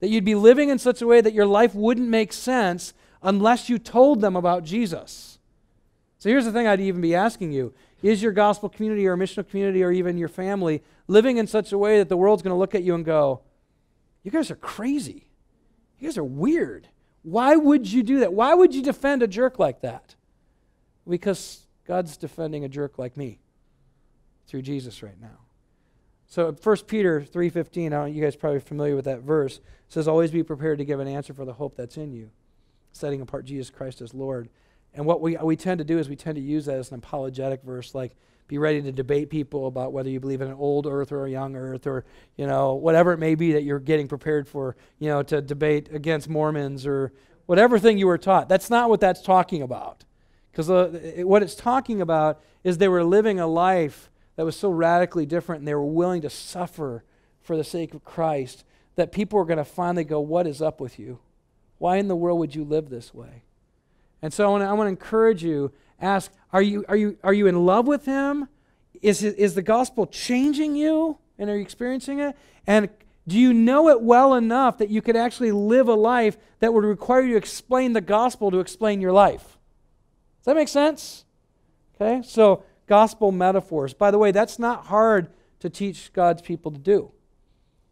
That you'd be living in such a way that your life wouldn't make sense unless you told them about Jesus. So here's the thing I'd even be asking you is your gospel community or missional community or even your family living in such a way that the world's going to look at you and go, You guys are crazy. You guys are weird. Why would you do that? Why would you defend a jerk like that? Because God's defending a jerk like me through Jesus right now. So 1 Peter 3.15, I don't you guys probably familiar with that verse, says, Always be prepared to give an answer for the hope that's in you, setting apart Jesus Christ as Lord. And what we, we tend to do is we tend to use that as an apologetic verse, like be ready to debate people about whether you believe in an old earth or a young earth or, you know, whatever it may be that you're getting prepared for, you know, to debate against Mormons or whatever thing you were taught. That's not what that's talking about. Because uh, it, what it's talking about is they were living a life that was so radically different and they were willing to suffer for the sake of Christ that people were going to finally go, What is up with you? Why in the world would you live this way? And so I want to encourage you, ask, are you, are, you, are you in love with him? Is, is the gospel changing you? And are you experiencing it? And do you know it well enough that you could actually live a life that would require you to explain the gospel to explain your life? Does that make sense? Okay, so gospel metaphors. By the way, that's not hard to teach God's people to do.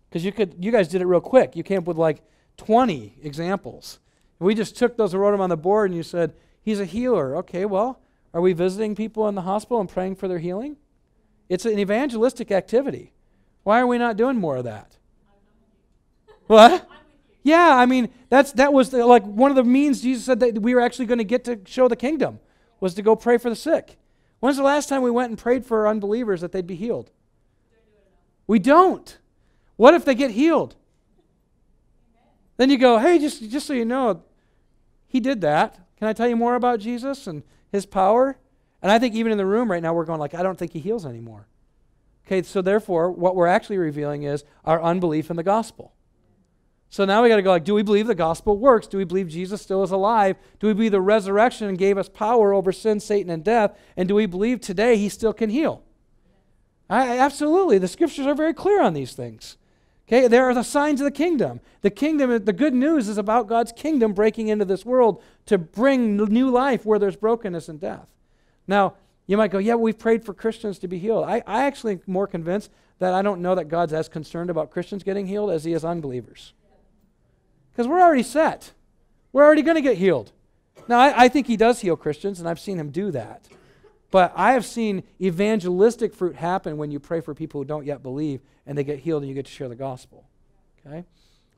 Because you could you guys did it real quick. You came up with like 20 examples. We just took those and wrote them on the board, and you said, He's a healer. Okay, well, are we visiting people in the hospital and praying for their healing? It's an evangelistic activity. Why are we not doing more of that? What? Yeah, I mean, that's that was the, like one of the means Jesus said that we were actually going to get to show the kingdom was to go pray for the sick. When's the last time we went and prayed for unbelievers that they'd be healed? We don't. What if they get healed? Then you go, hey, just, just so you know, he did that. Can I tell you more about Jesus and his power? And I think even in the room right now, we're going like, I don't think he heals anymore. Okay, so therefore, what we're actually revealing is our unbelief in the gospel. So now we got to go like, do we believe the gospel works? Do we believe Jesus still is alive? Do we believe the resurrection and gave us power over sin, Satan, and death? And do we believe today he still can heal? I, absolutely. The scriptures are very clear on these things. Okay, there are the signs of the kingdom. The kingdom, the good news is about God's kingdom breaking into this world to bring new life where there's brokenness and death. Now, you might go, yeah, we've prayed for Christians to be healed. I, I actually am more convinced that I don't know that God's as concerned about Christians getting healed as he is unbelievers. Because we're already set. We're already going to get healed. Now, I, I think he does heal Christians, and I've seen him do that. But I have seen evangelistic fruit happen when you pray for people who don't yet believe and they get healed and you get to share the gospel. Okay?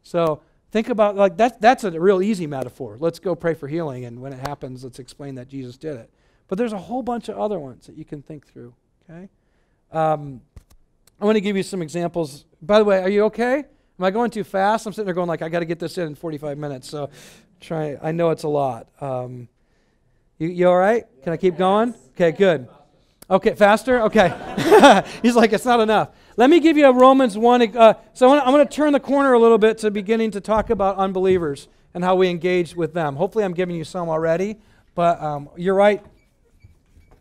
So think about like that that's a real easy metaphor. Let's go pray for healing and when it happens, let's explain that Jesus did it. But there's a whole bunch of other ones that you can think through. Okay? Um, I want to give you some examples. By the way, are you okay? Am I going too fast? I'm sitting there going like I got to get this in in 45 minutes. So try. I know it's a lot. Um, you, you all right? Can I keep going? Okay, good. Okay, faster? Okay. He's like, it's not enough. Let me give you a Romans 1. Uh, so I'm going to turn the corner a little bit to beginning to talk about unbelievers and how we engage with them. Hopefully, I'm giving you some already. But um, you're right,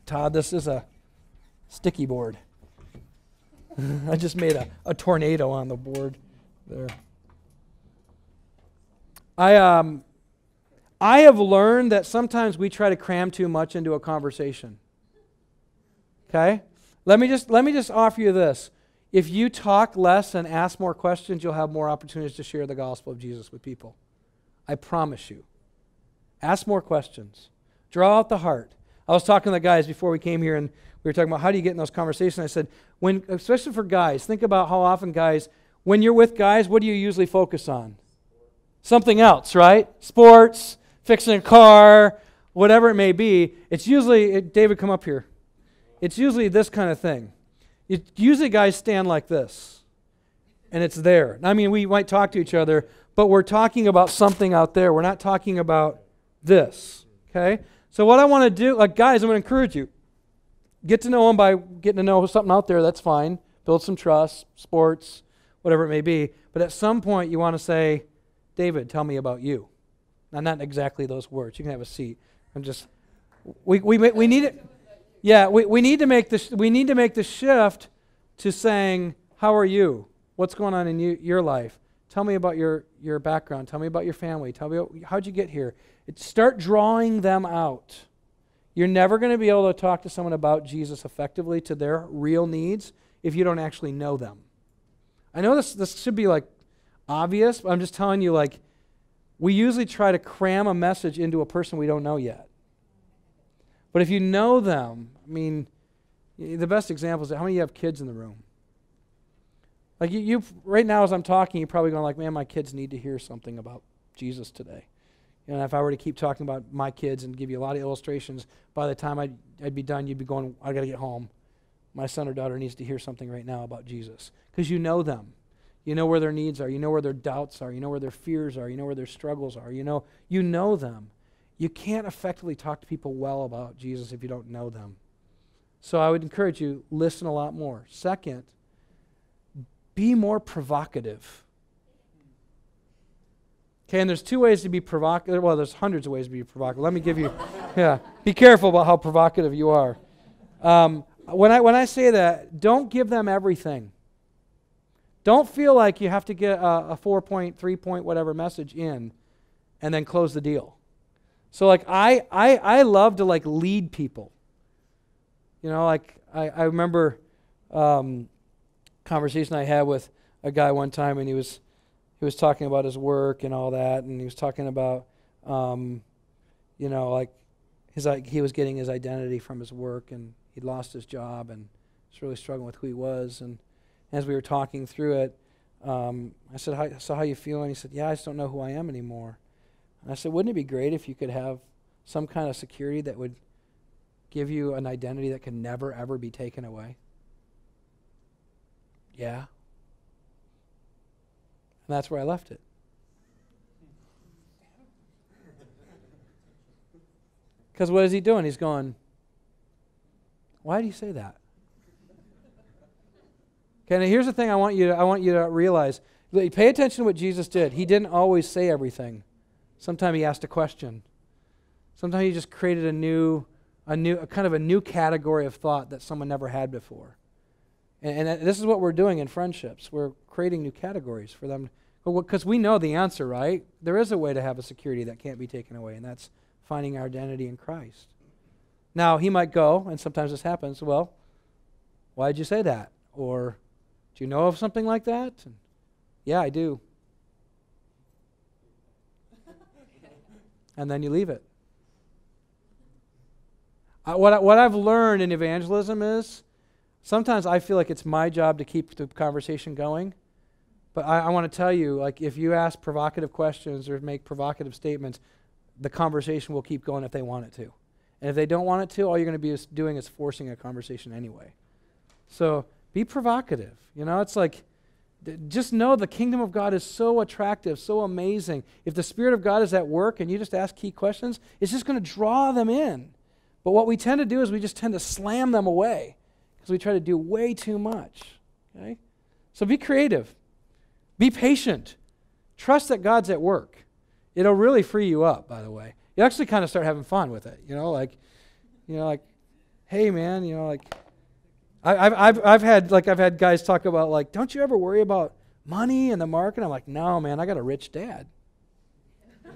Todd. This is a sticky board. I just made a, a tornado on the board there. I um, I have learned that sometimes we try to cram too much into a conversation. Okay? Let me just let me just offer you this. If you talk less and ask more questions, you'll have more opportunities to share the gospel of Jesus with people. I promise you. Ask more questions. Draw out the heart. I was talking to the guys before we came here and we were talking about how do you get in those conversations. I said, when especially for guys, think about how often guys, when you're with guys, what do you usually focus on? Something else, right? Sports, fixing a car, whatever it may be, it's usually, it, David, come up here. It's usually this kind of thing. It, usually guys stand like this, and it's there. I mean, we might talk to each other, but we're talking about something out there. We're not talking about this, okay? So what I want to do, like guys, I'm going to encourage you. Get to know them by getting to know something out there, that's fine. Build some trust, sports, whatever it may be. But at some point, you want to say, David, tell me about you. Now, not exactly those words. You can have a seat. I'm just, we, we, we need it. Yeah, we, we, need to make this, we need to make the shift to saying, How are you? What's going on in you, your life? Tell me about your, your background. Tell me about your family. Tell me, how'd you get here? It, start drawing them out. You're never going to be able to talk to someone about Jesus effectively to their real needs if you don't actually know them. I know this, this should be like obvious, but I'm just telling you, like, we usually try to cram a message into a person we don't know yet. But if you know them, I mean, the best example is how many of you have kids in the room? Like you, you right now as I'm talking, you're probably going like, man, my kids need to hear something about Jesus today. And if I were to keep talking about my kids and give you a lot of illustrations, by the time I'd, I'd be done, you'd be going, I got to get home. My son or daughter needs to hear something right now about Jesus because you know them. You know where their needs are. You know where their doubts are. You know where their fears are. You know where their struggles are. You know, you know them. You can't effectively talk to people well about Jesus if you don't know them. So I would encourage you, listen a lot more. Second, be more provocative. Okay, and there's two ways to be provocative. Well, there's hundreds of ways to be provocative. Let me give you, yeah, be careful about how provocative you are. Um, when, I, when I say that, don't give them everything. Don't feel like you have to get a, a four point, three point, whatever message in and then close the deal. So like I, I, I love to like lead people. You know, like I, I remember um, conversation I had with a guy one time and he was he was talking about his work and all that and he was talking about um, you know like his like he was getting his identity from his work and he'd lost his job and was really struggling with who he was and as we were talking through it, um, I said, how, So, how you feeling? He said, Yeah, I just don't know who I am anymore. And I said, Wouldn't it be great if you could have some kind of security that would give you an identity that can never, ever be taken away? Yeah. And that's where I left it. Because what is he doing? He's going, Why do you say that? Okay, now here's the thing I want you to, I want you to realize. Pay attention to what Jesus did. He didn't always say everything. Sometimes he asked a question. Sometimes he just created a new, a new, a kind of a new category of thought that someone never had before. And, and this is what we're doing in friendships. We're creating new categories for them because we know the answer, right? There is a way to have a security that can't be taken away, and that's finding our identity in Christ. Now, he might go, and sometimes this happens, well, why did you say that? Or, do you know of something like that? And, yeah, I do. and then you leave it. I, what, I, what I've learned in evangelism is sometimes I feel like it's my job to keep the conversation going. But I, I want to tell you, like, if you ask provocative questions or make provocative statements, the conversation will keep going if they want it to. And if they don't want it to, all you're going to be doing is forcing a conversation anyway. So be provocative. You know, it's like, just know the kingdom of God is so attractive, so amazing. If the Spirit of God is at work and you just ask key questions, it's just going to draw them in. But what we tend to do is we just tend to slam them away because we try to do way too much. Okay? So be creative, be patient, trust that God's at work. It'll really free you up, by the way. You actually kind of start having fun with it. You know, like, you know, like, hey, man, you know, like, I, have I've, I've had, like, I've had guys talk about, like, don't you ever worry about money and the market? I'm like, no, man, I got a rich dad.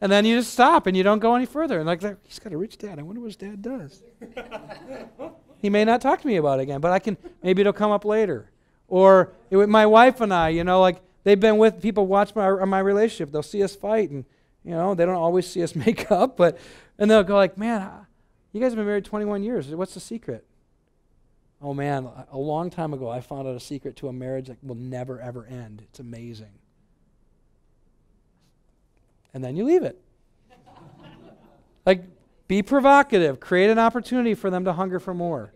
and then you just stop and you don't go any further. And like, he's got a rich dad. I wonder what his dad does. he may not talk to me about it again, but I can, maybe it'll come up later. Or it, my wife and I, you know, like, They've been with people watch my uh, my relationship. They'll see us fight, and you know they don't always see us make up, but and they'll go like, "Man, you guys have been married 21 years. What's the secret?" Oh man, a long time ago, I found out a secret to a marriage that will never ever end. It's amazing. And then you leave it. like, be provocative. Create an opportunity for them to hunger for more.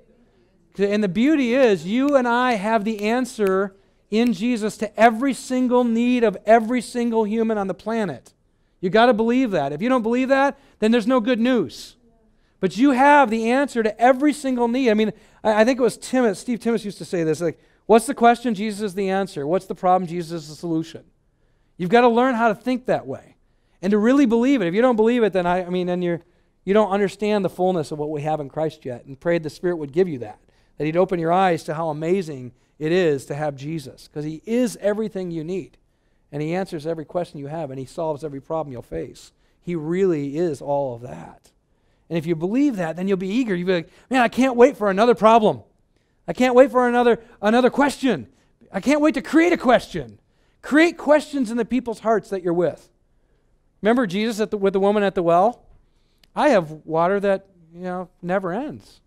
And the beauty is, you and I have the answer in Jesus to every single need of every single human on the planet. You got to believe that. If you don't believe that, then there's no good news. But you have the answer to every single need. I mean, I, I think it was Tim, Steve Timmis used to say this like, what's the question? Jesus is the answer. What's the problem? Jesus is the solution. You've got to learn how to think that way and to really believe it. If you don't believe it, then I, I mean, then you're, you don't understand the fullness of what we have in Christ yet. And prayed the Spirit would give you that, that He'd open your eyes to how amazing it is to have Jesus because He is everything you need. And He answers every question you have and He solves every problem you'll face. He really is all of that. And if you believe that, then you'll be eager. You'll be like, man, I can't wait for another problem. I can't wait for another, another question. I can't wait to create a question. Create questions in the people's hearts that you're with. Remember Jesus at the, with the woman at the well? I have water that, you know, never ends.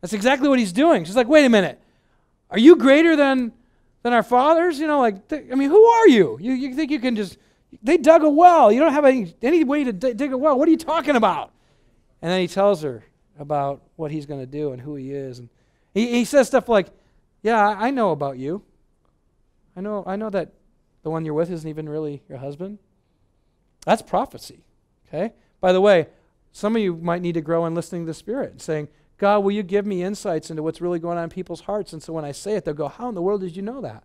That's exactly what he's doing. She's like, wait a minute. Are you greater than, than our fathers? You know, like, th- I mean, who are you? you? You think you can just, they dug a well. You don't have any, any way to d- dig a well. What are you talking about? And then he tells her about what he's going to do and who he is. And he, he says stuff like, yeah, I, know about you. I know, I know that the one you're with isn't even really your husband. That's prophecy. Okay? By the way, some of you might need to grow in listening to the Spirit, and saying, God, will you give me insights into what's really going on in people's hearts? And so when I say it, they'll go, How in the world did you know that?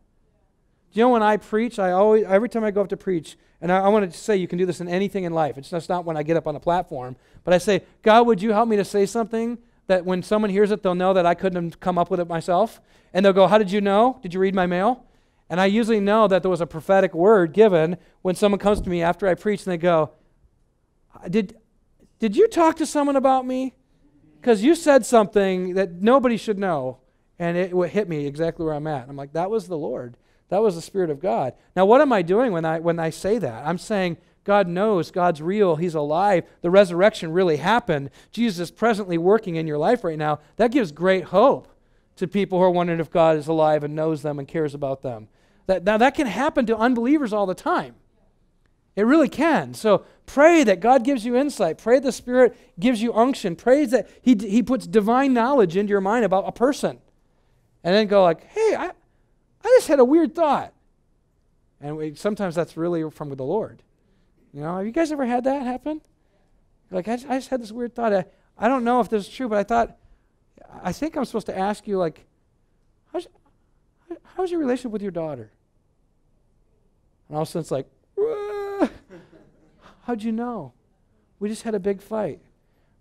You know when I preach, I always every time I go up to preach, and I, I want to say you can do this in anything in life. It's just not when I get up on a platform, but I say, God, would you help me to say something that when someone hears it, they'll know that I couldn't have come up with it myself? And they'll go, How did you know? Did you read my mail? And I usually know that there was a prophetic word given when someone comes to me after I preach and they go, Did, did you talk to someone about me? because you said something that nobody should know, and it hit me exactly where I'm at. I'm like, that was the Lord. That was the Spirit of God. Now, what am I doing when I, when I say that? I'm saying, God knows, God's real, He's alive, the resurrection really happened. Jesus is presently working in your life right now. That gives great hope to people who are wondering if God is alive and knows them and cares about them. That, now, that can happen to unbelievers all the time. It really can. So pray that God gives you insight. Pray the Spirit gives you unction. Pray that He, he puts divine knowledge into your mind about a person. And then go like, hey, I, I just had a weird thought. And we, sometimes that's really from the Lord. You know, have you guys ever had that happen? Like, I just, I just had this weird thought. I, I don't know if this is true, but I thought, I think I'm supposed to ask you, like, how's, how's your relationship with your daughter? And all of a sudden it's like, How'd you know? We just had a big fight.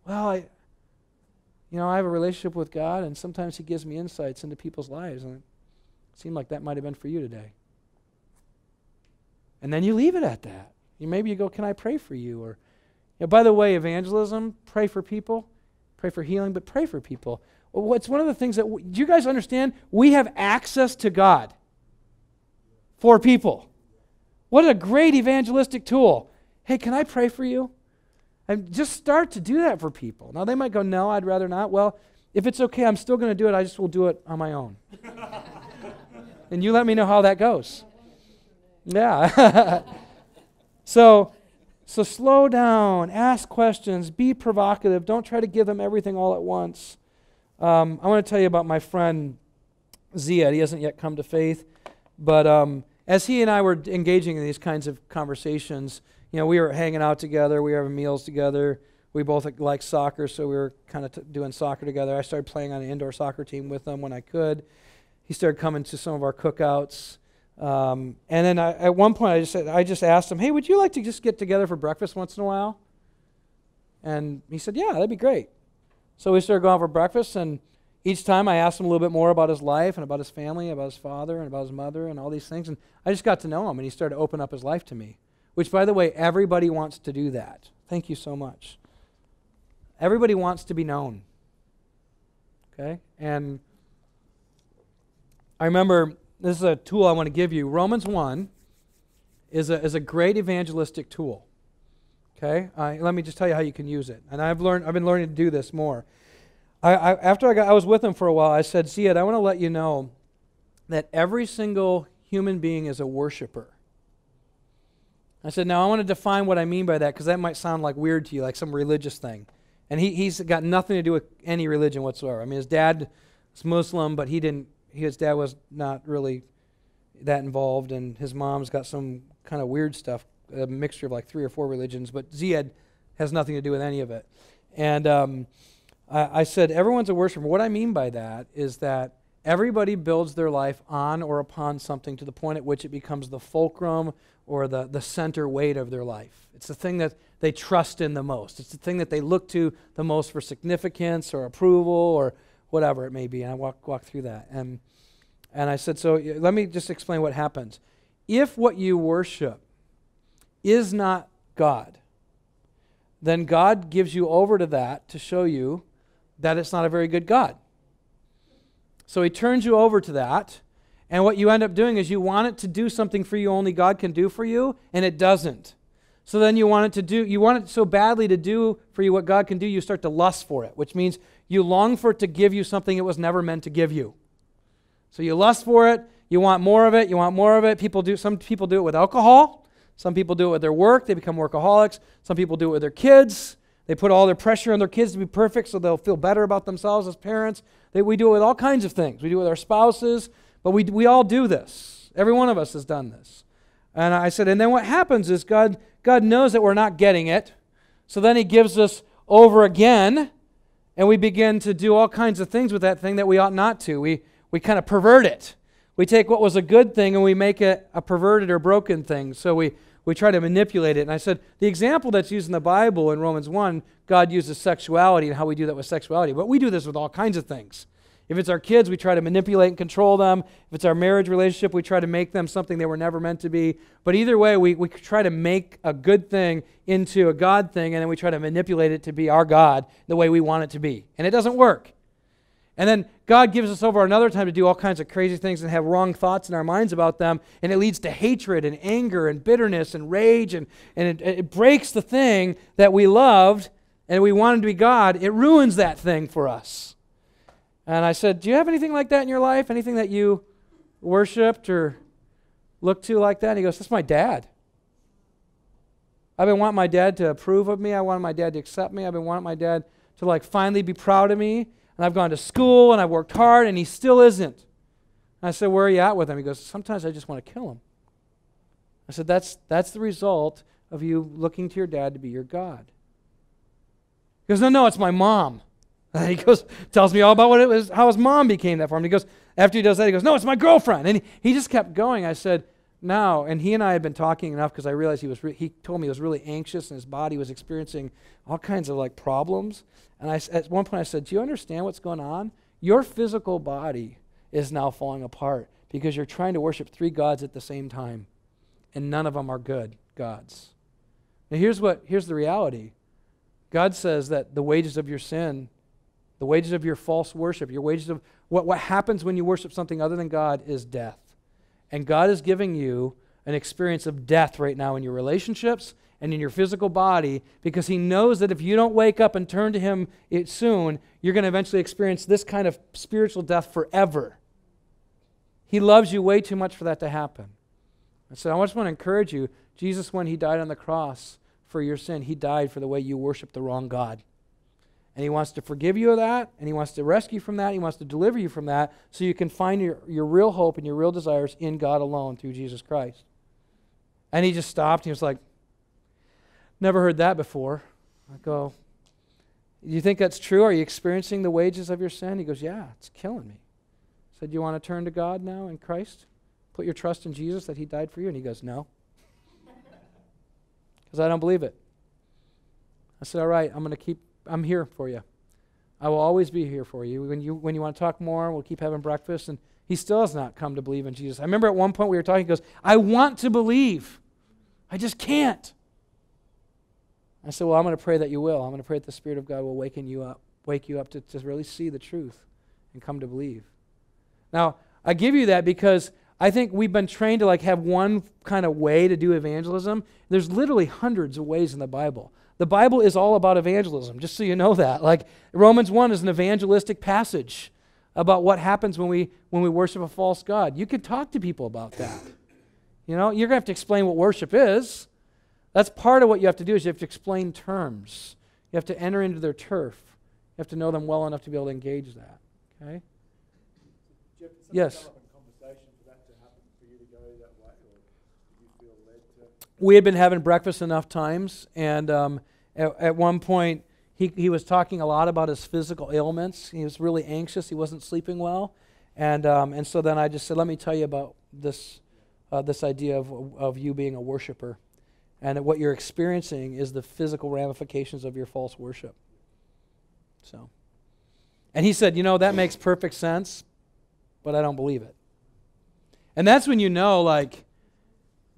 Well, I, you know, I have a relationship with God, and sometimes He gives me insights into people's lives. And seemed like that might have been for you today. And then you leave it at that. You, maybe you go, Can I pray for you? Or, you know, by the way, evangelism, pray for people, pray for healing, but pray for people. What's one of the things that, do you guys understand? We have access to God for people. What a great evangelistic tool. Hey, can I pray for you? And just start to do that for people. Now, they might go, No, I'd rather not. Well, if it's okay, I'm still going to do it. I just will do it on my own. And you let me know how that goes. Yeah. so, so slow down, ask questions, be provocative. Don't try to give them everything all at once. Um, I want to tell you about my friend Ziad. He hasn't yet come to faith, but um, as he and I were engaging in these kinds of conversations, you know, we were hanging out together, we were having meals together. We both like soccer, so we were kind of doing soccer together. I started playing on an indoor soccer team with them when I could. He started coming to some of our cookouts. Um, and then I, at one point, I just, said, I just asked him, hey, would you like to just get together for breakfast once in a while? And he said, yeah, that'd be great. So we started going out for breakfast, and each time I asked him a little bit more about his life and about his family, about his father and about his mother and all these things. And I just got to know him, and he started to open up his life to me. Which, by the way, everybody wants to do that. Thank you so much. Everybody wants to be known. Okay? And I remember this is a tool I want to give you. Romans 1 is a, is a great evangelistic tool. Okay? Uh, let me just tell you how you can use it. And I've, learned, I've been learning to do this more. I, I, after I, got, I was with him for a while, I said, Ziad, I want to let you know that every single human being is a worshiper. I said, now I want to define what I mean by that because that might sound like weird to you, like some religious thing. And he, he's got nothing to do with any religion whatsoever. I mean, his dad is Muslim, but he didn't, his dad was not really that involved, and his mom's got some kind of weird stuff, a mixture of like three or four religions, but Ziad has nothing to do with any of it. And um, I, I said, everyone's a worshiper. What I mean by that is that everybody builds their life on or upon something to the point at which it becomes the fulcrum or the, the center weight of their life. It's the thing that they trust in the most. It's the thing that they look to the most for significance or approval or whatever it may be. And I walk, walk through that. And, and I said, so let me just explain what happens. If what you worship is not God, then God gives you over to that to show you that it's not a very good God. So he turns you over to that and what you end up doing is you want it to do something for you only God can do for you, and it doesn't. So then you want it to do, you want it so badly to do for you what God can do, you start to lust for it, which means you long for it to give you something it was never meant to give you. So you lust for it, you want more of it, you want more of it. People do some people do it with alcohol, some people do it with their work, they become workaholics, some people do it with their kids. They put all their pressure on their kids to be perfect so they'll feel better about themselves as parents. They, we do it with all kinds of things. We do it with our spouses. But we, we all do this. Every one of us has done this. And I said, and then what happens is God, God knows that we're not getting it. So then He gives us over again, and we begin to do all kinds of things with that thing that we ought not to. We, we kind of pervert it. We take what was a good thing and we make it a perverted or broken thing. So we, we try to manipulate it. And I said, the example that's used in the Bible in Romans 1, God uses sexuality and how we do that with sexuality. But we do this with all kinds of things. If it's our kids, we try to manipulate and control them. If it's our marriage relationship, we try to make them something they were never meant to be. But either way, we, we try to make a good thing into a God thing, and then we try to manipulate it to be our God the way we want it to be. And it doesn't work. And then God gives us over another time to do all kinds of crazy things and have wrong thoughts in our minds about them, and it leads to hatred and anger and bitterness and rage, and, and it, it breaks the thing that we loved and we wanted to be God. It ruins that thing for us. And I said, Do you have anything like that in your life? Anything that you worshiped or looked to like that? And he goes, That's my dad. I've been wanting my dad to approve of me. I wanted my dad to accept me. I've been wanting my dad to like finally be proud of me. And I've gone to school and I've worked hard and he still isn't. And I said, Where are you at with him? He goes, Sometimes I just want to kill him. I said, That's that's the result of you looking to your dad to be your God. He goes, No, no, it's my mom. He goes, tells me all about what it was, how his mom became that for him. He goes, after he does that, he goes, No, it's my girlfriend. And he, he just kept going. I said, now, and he and I had been talking enough because I realized he was. Re- he told me he was really anxious and his body was experiencing all kinds of like problems. And I, at one point, I said, "Do you understand what's going on? Your physical body is now falling apart because you're trying to worship three gods at the same time, and none of them are good gods." Now, here's what. Here's the reality. God says that the wages of your sin, the wages of your false worship, your wages of what, what happens when you worship something other than God is death. And God is giving you an experience of death right now in your relationships and in your physical body because He knows that if you don't wake up and turn to Him it soon, you're going to eventually experience this kind of spiritual death forever. He loves you way too much for that to happen. And so I just want to encourage you Jesus, when He died on the cross for your sin, He died for the way you worship the wrong God. And he wants to forgive you of that, and he wants to rescue you from that, he wants to deliver you from that, so you can find your, your real hope and your real desires in God alone through Jesus Christ. And he just stopped. He was like, Never heard that before. I go, You think that's true? Are you experiencing the wages of your sin? He goes, Yeah, it's killing me. I said, You want to turn to God now in Christ? Put your trust in Jesus that he died for you? And he goes, No. Because I don't believe it. I said, All right, I'm going to keep I'm here for you. I will always be here for you. When you when you want to talk more, we'll keep having breakfast. And he still has not come to believe in Jesus. I remember at one point we were talking, he goes, I want to believe. I just can't. I said, Well, I'm going to pray that you will. I'm going to pray that the Spirit of God will waken you up, wake you up to, to really see the truth and come to believe. Now, I give you that because I think we've been trained to like have one kind of way to do evangelism. There's literally hundreds of ways in the Bible. The Bible is all about evangelism, just so you know that. Like Romans 1 is an evangelistic passage about what happens when we when we worship a false god. You can talk to people about that. You know, you're going to have to explain what worship is. That's part of what you have to do is you have to explain terms. You have to enter into their turf. You have to know them well enough to be able to engage that. Okay? Yes. We had been having breakfast enough times, and um, at, at, one point, he, he was talking a lot about his physical ailments. He was really anxious. He wasn't sleeping well. And, um, and so then I just said, let me tell you about this, uh, this idea of, of you being a worshiper. And what you're experiencing is the physical ramifications of your false worship. So, and he said, you know, that makes perfect sense, but I don't believe it. And that's when you know, like,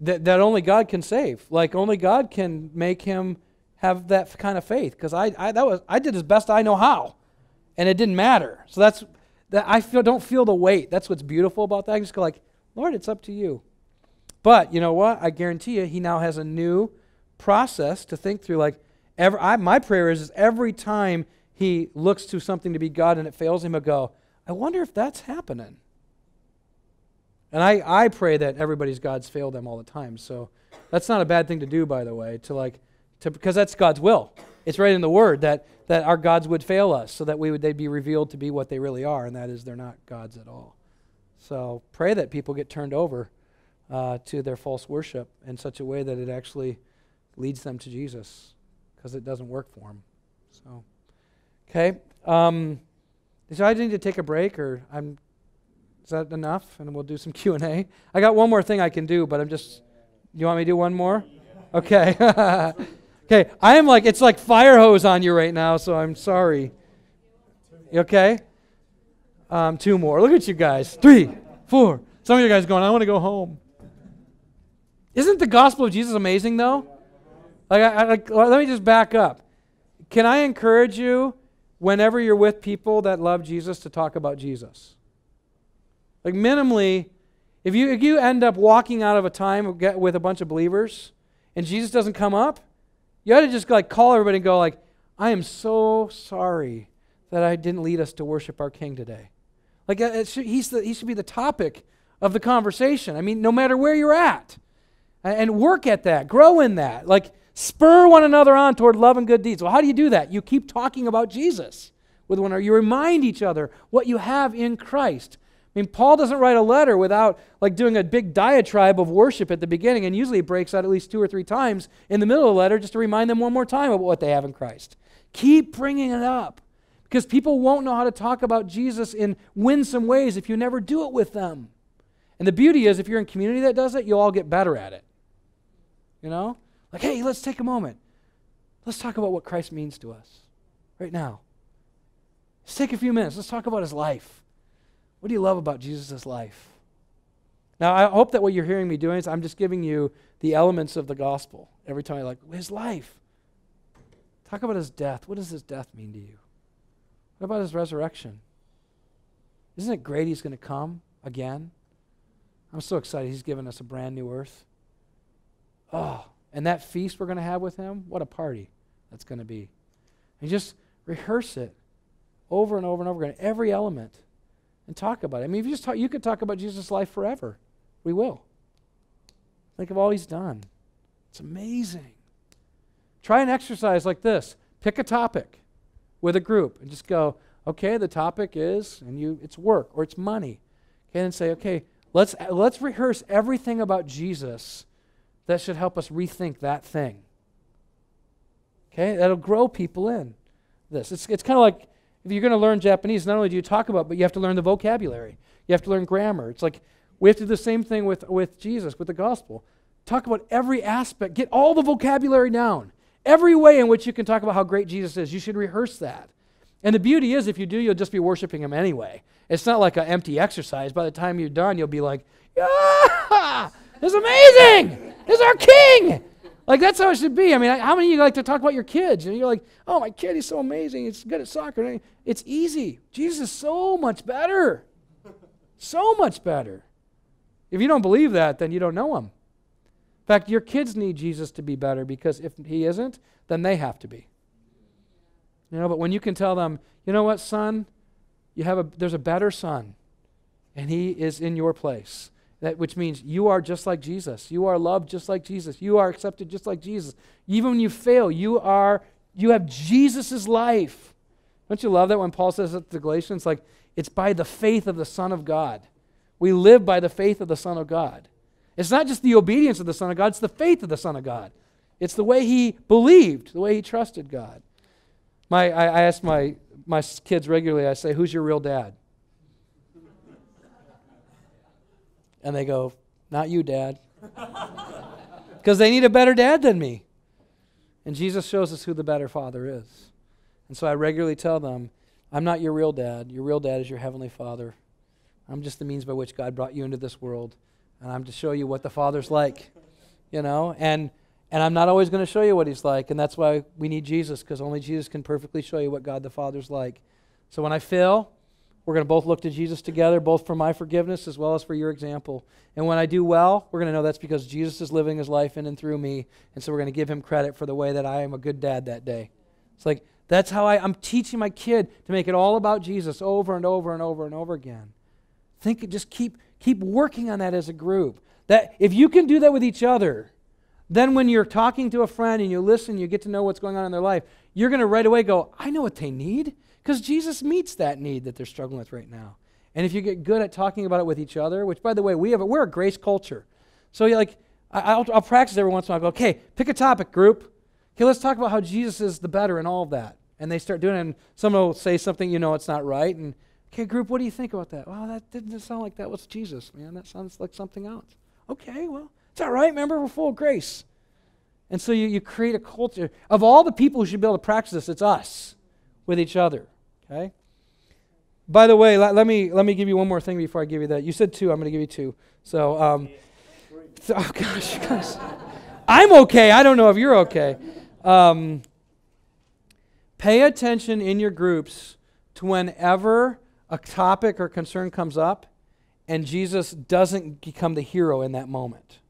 that, that only God can save. Like only God can make him have that kind of faith. Because I, I that was I did as best I know how, and it didn't matter. So that's that I feel don't feel the weight. That's what's beautiful about that. I just go like, Lord, it's up to you. But you know what? I guarantee you, he now has a new process to think through. Like, every, I, my prayer is, is every time he looks to something to be God and it fails him, he'll go, I wonder if that's happening. And I, I pray that everybody's God's fail them all the time. So that's not a bad thing to do, by the way, to like, to, because that's God's will. It's right in the Word that, that our gods would fail us so that we would, they'd be revealed to be what they really are, and that is they're not gods at all. So pray that people get turned over uh, to their false worship in such a way that it actually leads them to Jesus because it doesn't work for them. So, okay. Um, so I need to take a break, or I'm is that enough? And we'll do some Q&A. I got one more thing I can do, but I'm just You want me to do one more? Okay. okay, I am like it's like fire hose on you right now, so I'm sorry. You okay? Um, two more. Look at you guys. Three, four. Some of you guys going, I want to go home. Isn't the gospel of Jesus amazing though? Like, I, I, like, let me just back up. Can I encourage you, whenever you're with people that love Jesus, to talk about Jesus? Like minimally, if you if you end up walking out of a time with a bunch of believers and Jesus doesn't come up, you ought to just like call everybody and go like, I am so sorry that I didn't lead us to worship our King today. Like should, he's the, he should be the topic of the conversation. I mean, no matter where you're at, and work at that, grow in that. Like spur one another on toward love and good deeds. Well, how do you do that? You keep talking about Jesus with one another. You remind each other what you have in Christ. I mean, Paul doesn't write a letter without like doing a big diatribe of worship at the beginning, and usually it breaks out at least two or three times in the middle of the letter just to remind them one more time about what they have in Christ. Keep bringing it up because people won't know how to talk about Jesus in winsome ways if you never do it with them. And the beauty is, if you're in community that does it, you'll all get better at it. You know? Like, hey, let's take a moment. Let's talk about what Christ means to us right now. Let's take a few minutes. Let's talk about his life. What do you love about Jesus' life? Now, I hope that what you're hearing me doing is I'm just giving you the elements of the gospel every time I like his life. Talk about his death. What does his death mean to you? What about his resurrection? Isn't it great he's going to come again? I'm so excited he's given us a brand new earth. Oh, and that feast we're going to have with him, what a party that's going to be. And just rehearse it over and over and over again, every element, and talk about it. I mean, if you just talk, you could talk about Jesus' life forever. We will. Think of all he's done. It's amazing. Try an exercise like this. Pick a topic with a group and just go, okay, the topic is, and you it's work or it's money. Okay, and say, okay, let's let's rehearse everything about Jesus that should help us rethink that thing. Okay, that'll grow people in this. It's, it's kind of like if you're going to learn Japanese, not only do you talk about, but you have to learn the vocabulary. You have to learn grammar. It's like we have to do the same thing with, with Jesus, with the gospel. Talk about every aspect. Get all the vocabulary down. Every way in which you can talk about how great Jesus is. You should rehearse that. And the beauty is, if you do, you'll just be worshiping Him anyway. It's not like an empty exercise. By the time you're done, you'll be like, yeah, is amazing. This is our King. Like that's how it should be. I mean, how many of you like to talk about your kids? And you're like, oh, my kid, he's so amazing. He's good at soccer. It's easy. Jesus is so much better. So much better. If you don't believe that, then you don't know him. In fact, your kids need Jesus to be better because if he isn't, then they have to be. You know, but when you can tell them, you know what, son, you have a there's a better son, and he is in your place. That, which means you are just like Jesus. You are loved just like Jesus. You are accepted just like Jesus. Even when you fail, you are you have Jesus' life. Don't you love that when Paul says it to the Galatians? Like it's by the faith of the Son of God. We live by the faith of the Son of God. It's not just the obedience of the Son of God, it's the faith of the Son of God. It's the way he believed, the way he trusted God. My, I, I ask my, my kids regularly, I say, Who's your real dad? And they go, Not you, Dad. Because they need a better dad than me. And Jesus shows us who the better father is. And so I regularly tell them, I'm not your real dad. Your real dad is your heavenly father. I'm just the means by which God brought you into this world. And I'm to show you what the father's like. You know? And and I'm not always going to show you what he's like. And that's why we need Jesus, because only Jesus can perfectly show you what God the Father's like. So when I fail, we're going to both look to Jesus together, both for my forgiveness as well as for your example. And when I do well, we're going to know that's because Jesus is living his life in and through me. And so we're going to give him credit for the way that I am a good dad that day. It's like, that's how I, I'm teaching my kid to make it all about Jesus over and over and over and over again. Think, just keep, keep working on that as a group. That if you can do that with each other, then when you're talking to a friend and you listen, you get to know what's going on in their life, you're going to right away go, I know what they need. Because Jesus meets that need that they're struggling with right now. And if you get good at talking about it with each other, which by the way, we have a, we're a grace culture. So like I, will I'll practice every once in a while. I go, okay, pick a topic, group. Okay, let's talk about how Jesus is the better in all of that. And they start doing it, and someone will say something, you know, it's not right. And okay, group, what do you think about that? Well, that didn't sound like that was Jesus, man. That sounds like something else. Okay, well, it's all right. Remember, we're full of grace. And so you, you create a culture. Of all the people who should be able to practice this, it's us with each other. Okay? By the way, let, let, me let me give you one more thing before I give you that. You said two. I'm going to give you two. So, um, oh gosh, gosh, I'm okay. I don't know if you're okay. Um, pay attention in your groups to whenever a topic or concern comes up, and Jesus doesn't become the hero in that moment.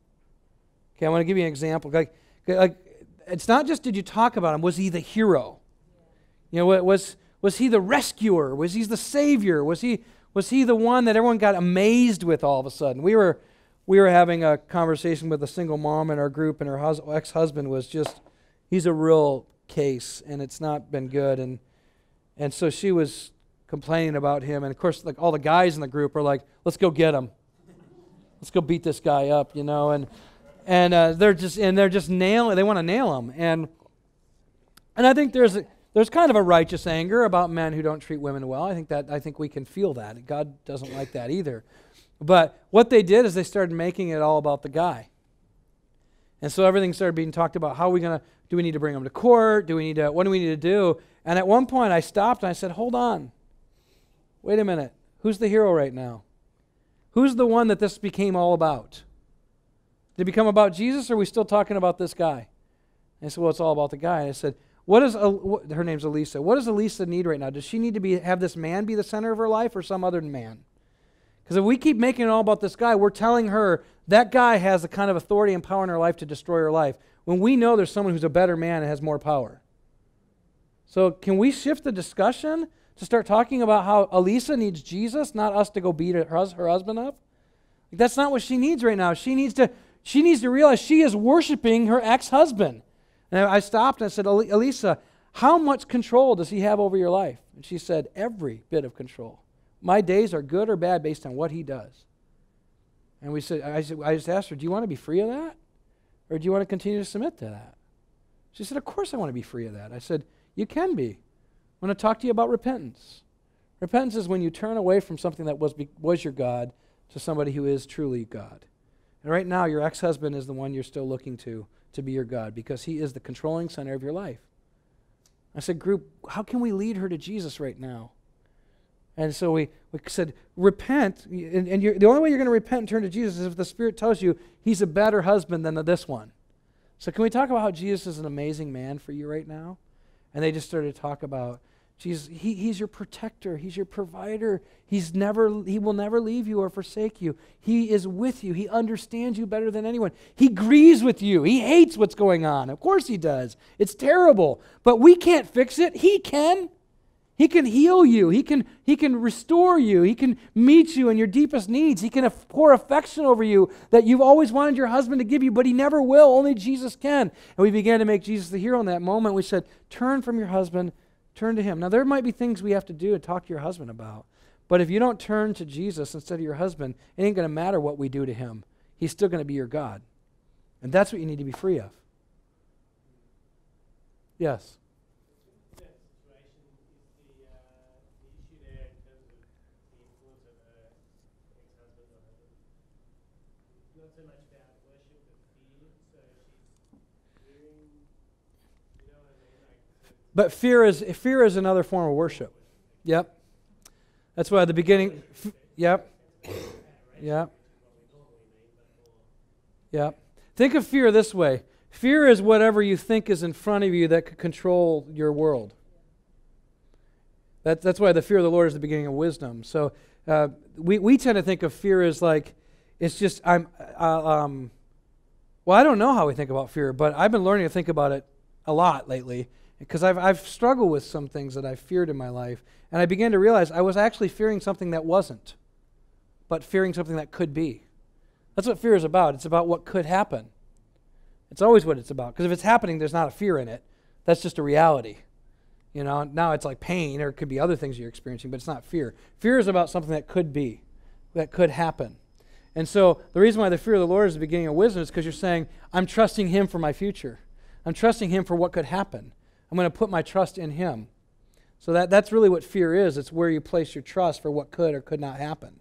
Okay, I want to give you an example. Like, like it's not just did you talk about him; was he the hero? You know, what was was he the rescuer? Was he the savior? Was he, was he the one that everyone got amazed with all of a sudden? We were, we were having a conversation with a single mom in our group, and her hus- ex husband was just, he's a real case, and it's not been good. And, and so she was complaining about him. And of course, like all the guys in the group are like, let's go get him. Let's go beat this guy up, you know. And, and uh, they're just and they're just nailing. They want to nail him. And and I think there's a, there's kind of a righteous anger about men who don't treat women well. I think that I think we can feel that. God doesn't like that either. But what they did is they started making it all about the guy. And so everything started being talked about. How are we going to, do we need to bring him to court? Do we need to, what do we need to do? And at one point I stopped and I said, hold on. Wait a minute. Who's the hero right now? Who's the one that this became all about? Did it become about Jesus or are we still talking about this guy? And I said, well, it's all about the guy. And I said, what what, her name's Elisa. What does Elisa need right now? Does she need to be, have this man be the center of her life or some other man? Because if we keep making it all about this guy, we're telling her that guy has the kind of authority and power in her life to destroy her life. When we know there's someone who's a better man and has more power. So, can we shift the discussion to start talking about how Elisa needs Jesus, not us to go beat her, her husband up? That's not what she needs right now. She needs to, she needs to realize she is worshiping her ex husband. And I stopped and I said, Elisa, how much control does he have over your life? And she said, Every bit of control. My days are good or bad based on what he does. And we said, I, said, I just asked her, Do you want to be free of that? Or do you want to continue to submit to that? She said, Of course I want to be free of that. I said, You can be. I want to talk to you about repentance. Repentance is when you turn away from something that was, was your God to somebody who is truly God. And right now, your ex husband is the one you're still looking to to be your God because he is the controlling center of your life. I said, Group, how can we lead her to Jesus right now? And so we, we said, repent. And, and the only way you're going to repent and turn to Jesus is if the Spirit tells you he's a better husband than this one. So, can we talk about how Jesus is an amazing man for you right now? And they just started to talk about Jesus, he, he's your protector. He's your provider. He's never, he will never leave you or forsake you. He is with you. He understands you better than anyone. He grieves with you. He hates what's going on. Of course he does. It's terrible. But we can't fix it. He can. He can heal you. He can, he can restore you. He can meet you in your deepest needs. He can pour affection over you that you've always wanted your husband to give you, but he never will. Only Jesus can. And we began to make Jesus the hero in that moment. We said, Turn from your husband, turn to him. Now, there might be things we have to do and talk to your husband about. But if you don't turn to Jesus instead of your husband, it ain't going to matter what we do to him. He's still going to be your God. And that's what you need to be free of. Yes. But fear is fear is another form of worship. Yep. That's why at the beginning. F- yep. Yep. Yep. Think of fear this way. Fear is whatever you think is in front of you that could control your world. That, that's why the fear of the Lord is the beginning of wisdom. So uh, we, we tend to think of fear as like, it's just, I'm, uh, um, well, I don't know how we think about fear, but I've been learning to think about it a lot lately because I've, I've struggled with some things that I've feared in my life. And I began to realize I was actually fearing something that wasn't, but fearing something that could be. That's what fear is about. It's about what could happen. It's always what it's about. Because if it's happening, there's not a fear in it. That's just a reality. You know, now it's like pain, or it could be other things you're experiencing, but it's not fear. Fear is about something that could be, that could happen. And so the reason why the fear of the Lord is the beginning of wisdom is because you're saying, I'm trusting Him for my future. I'm trusting Him for what could happen. I'm going to put my trust in Him. So that, that's really what fear is. It's where you place your trust for what could or could not happen.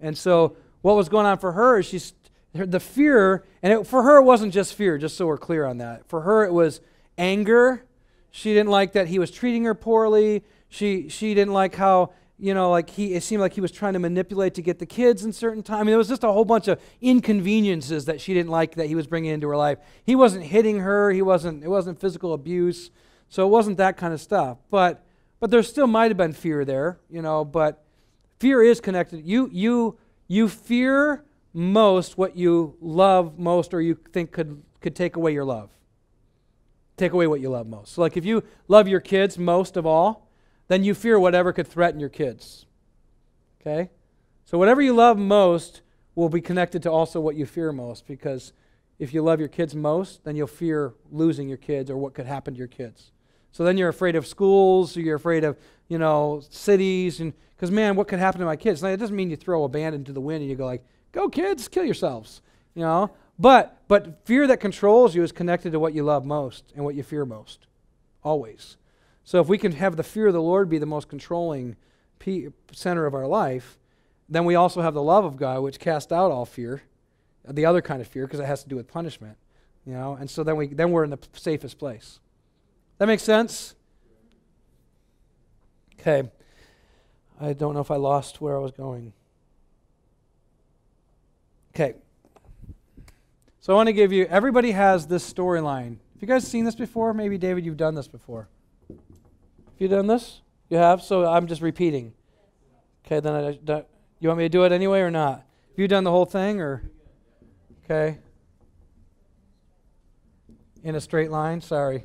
And so what was going on for her is she's the fear, and it, for her it wasn't just fear, just so we're clear on that. For her it was anger. She didn't like that he was treating her poorly. She she didn't like how you know, like he, it seemed like he was trying to manipulate to get the kids in certain time. I mean, there was just a whole bunch of inconveniences that she didn't like that he was bringing into her life. He wasn't hitting her. He wasn't. It wasn't physical abuse. So it wasn't that kind of stuff. But but there still might have been fear there, you know. But fear is connected. You you you fear most what you love most, or you think could could take away your love. Take away what you love most. So like if you love your kids most of all then you fear whatever could threaten your kids. Okay? So whatever you love most will be connected to also what you fear most because if you love your kids most, then you'll fear losing your kids or what could happen to your kids. So then you're afraid of schools, you're afraid of, you know, cities and because man, what could happen to my kids? Now, it doesn't mean you throw a band into the wind and you go like, "Go kids, kill yourselves." You know? But but fear that controls you is connected to what you love most and what you fear most. Always. So if we can have the fear of the Lord be the most controlling center of our life, then we also have the love of God, which casts out all fear, the other kind of fear, because it has to do with punishment. You know, and so then we then we're in the safest place. That makes sense? Okay. I don't know if I lost where I was going. Okay. So I want to give you everybody has this storyline. Have you guys seen this before? Maybe David you've done this before. You done this? You have? So I'm just repeating. Okay, then I, you want me to do it anyway or not? Have you done the whole thing or Okay. In a straight line, sorry.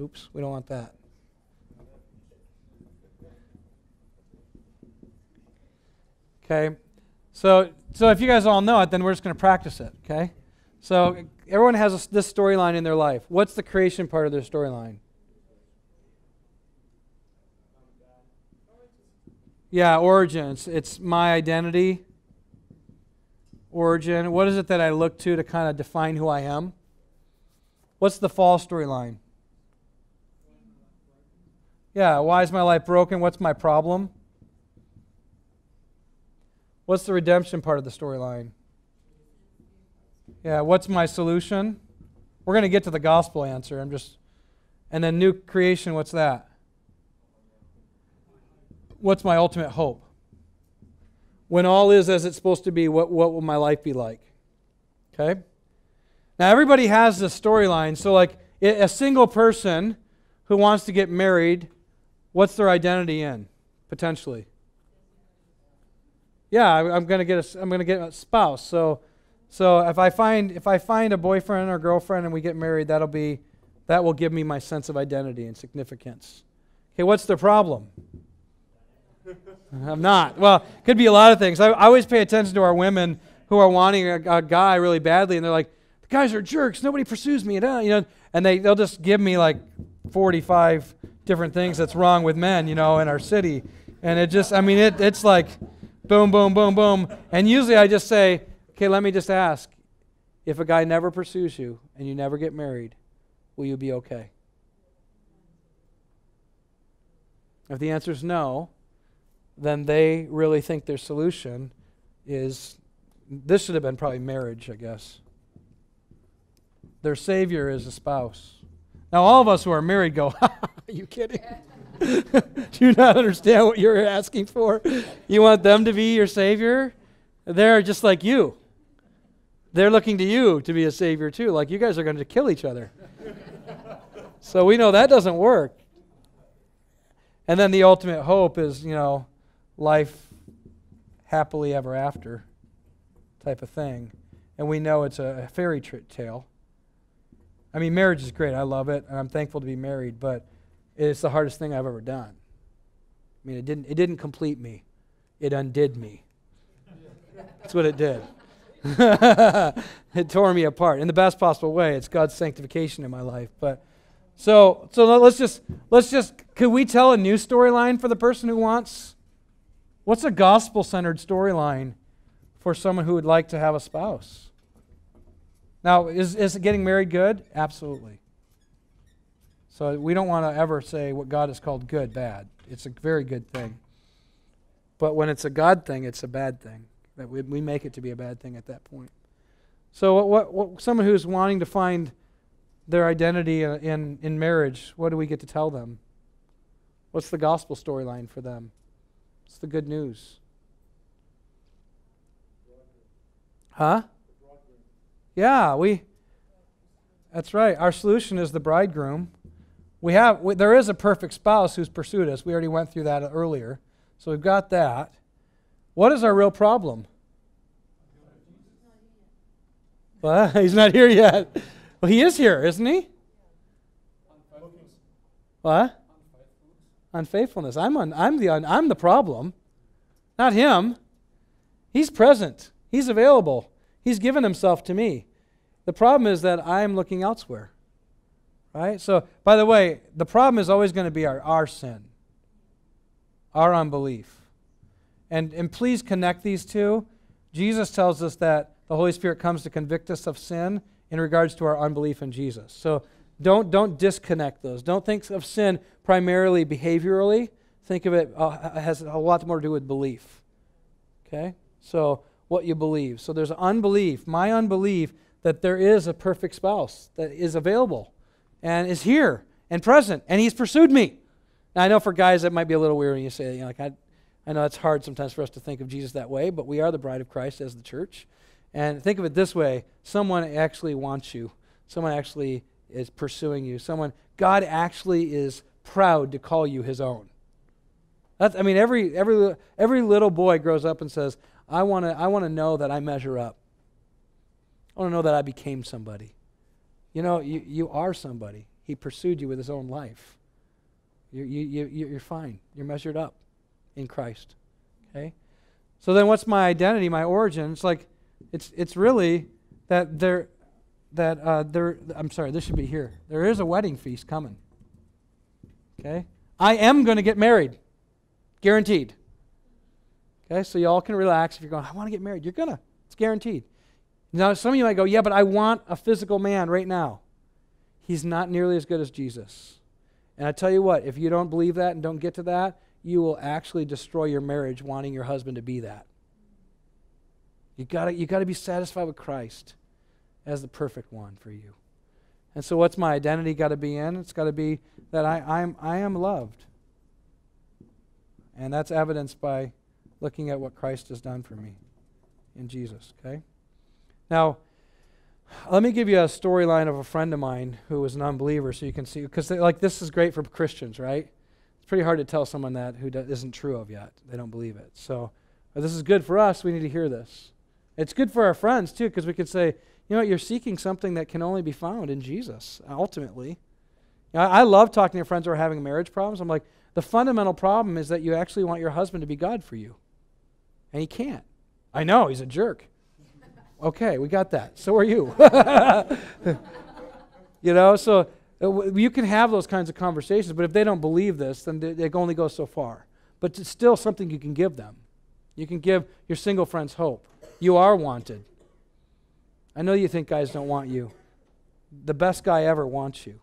Oops, we don't want that. Okay. So, so if you guys all know it, then we're just going to practice it. Okay. So everyone has a, this storyline in their life. What's the creation part of their storyline? Yeah, origins. It's my identity. Origin. What is it that I look to to kind of define who I am? What's the fall storyline? Yeah, why is my life broken? What's my problem? What's the redemption part of the storyline? Yeah, what's my solution? We're going to get to the gospel answer. I'm just and then new creation, what's that? What's my ultimate hope? When all is as it's supposed to be, what, what will my life be like? Okay? Now, everybody has this storyline. So, like, a single person who wants to get married, what's their identity in, potentially? yeah, I, am gonna get a, I'm gonna get a spouse. So, so if I find if I find a boyfriend or girlfriend and we get married, that'll be that will give me my sense of identity and significance. Okay, what's the problem? I'm not. Well, could be a lot of things. I, I always pay attention to our women who are wanting a, a, guy really badly, and they're like, "The guys are jerks. Nobody pursues me." And, you know, and they they'll just give me like 45 different things that's wrong with men, you know, in our city, and it just, I mean, it it's like boom, boom, boom, boom. And usually I just say, okay, let me just ask if a guy never pursues you and you never get married, will you be okay? If the answer is no, then they really think their solution is this should have been probably marriage, I guess. Their savior is a spouse. Now, all of us who are married go, are you kidding? Do you not understand what you're asking for? You want them to be your Savior? They're just like you. They're looking to you to be a Savior too. Like you guys are going to kill each other. so we know that doesn't work. And then the ultimate hope is, you know, life happily ever after type of thing. And we know it's a, fairy tale. I mean, marriage is great. I love it, and I'm thankful to be married, but it's the hardest thing I've ever done. I mean, it didn't, it didn't complete me, it undid me. That's what it did. it tore me apart in the best possible way. It's God's sanctification in my life. But so, so let's just let's just could we tell a new storyline for the person who wants? What's a gospel-centered storyline for someone who would like to have a spouse? Now, is, is getting married good? Absolutely. So we don't want to ever say what God has called good, bad. It's a very good thing. But when it's a God thing, it's a bad thing. That we, we make it to be a bad thing at that point. So what, what, what someone who's wanting to find their identity in, in marriage, what do we get to tell them? What's the gospel storyline for them? What's the good news? Huh? Yeah, we. That's right. Our solution is the bridegroom. We have, we, there is a perfect spouse who's pursued us. We already went through that earlier. So we've got that. What is our real problem? Well, he's not here yet. Well, he is here, isn't he? What? Unfaithfulness. I'm, un, I'm, the, un, I'm the problem, not him. He's present, he's available, he's given himself to me. The problem is that I'm looking elsewhere. Right? So, by the way, the problem is always going to be our, our sin, our unbelief. And, and please connect these two. Jesus tells us that the Holy Spirit comes to convict us of sin in regards to our unbelief in Jesus. So don't, don't disconnect those. Don't think of sin primarily behaviorally. think of it uh, has a lot more to do with belief. Okay? So, what you believe. So, there's unbelief, my unbelief that there is a perfect spouse that is available and is here and present, and he's pursued me. Now, I know for guys that might be a little weird when you say, you know, like, I, I know it's hard sometimes for us to think of Jesus that way, but we are the bride of Christ as the church. And think of it this way someone actually wants you, someone actually is pursuing you, someone, God actually is proud to call you his own. That's, I mean, every, every, every little boy grows up and says, I want to I wanna know that I measure up. I want to know that I became somebody. You know, you, you are somebody. He pursued you with his own life. You, you, you, you're fine. You're measured up in Christ. Okay? So then what's my identity, my origin? It's like, it's, it's really that there, that uh, there, I'm sorry, this should be here. There is a wedding feast coming. Okay? I am going to get married. Guaranteed. Okay? So y'all can relax if you're going, I want to get married. You're going to. It's guaranteed. Now, some of you might go, yeah, but I want a physical man right now. He's not nearly as good as Jesus. And I tell you what, if you don't believe that and don't get to that, you will actually destroy your marriage wanting your husband to be that. You got you got to be satisfied with Christ as the perfect one for you. And so, what's my identity got to be in? It's got to be that I, I'm, I am loved. And that's evidenced by looking at what Christ has done for me in Jesus, okay? Now, let me give you a storyline of a friend of mine who was an unbeliever so you can see, because like this is great for Christians, right? It's pretty hard to tell someone that who isn't true of yet. They don't believe it. So, this is good for us. We need to hear this. It's good for our friends, too, because we can say, you know, you're seeking something that can only be found in Jesus, ultimately. You know, I love talking to friends who are having marriage problems. I'm like, the fundamental problem is that you actually want your husband to be God for you. And he can't. I know, he's a jerk. Okay, we got that. So are you. you know, so uh, you can have those kinds of conversations, but if they don't believe this, then they, they only go so far. But it's still something you can give them. You can give your single friends hope. You are wanted. I know you think guys don't want you. The best guy ever wants you.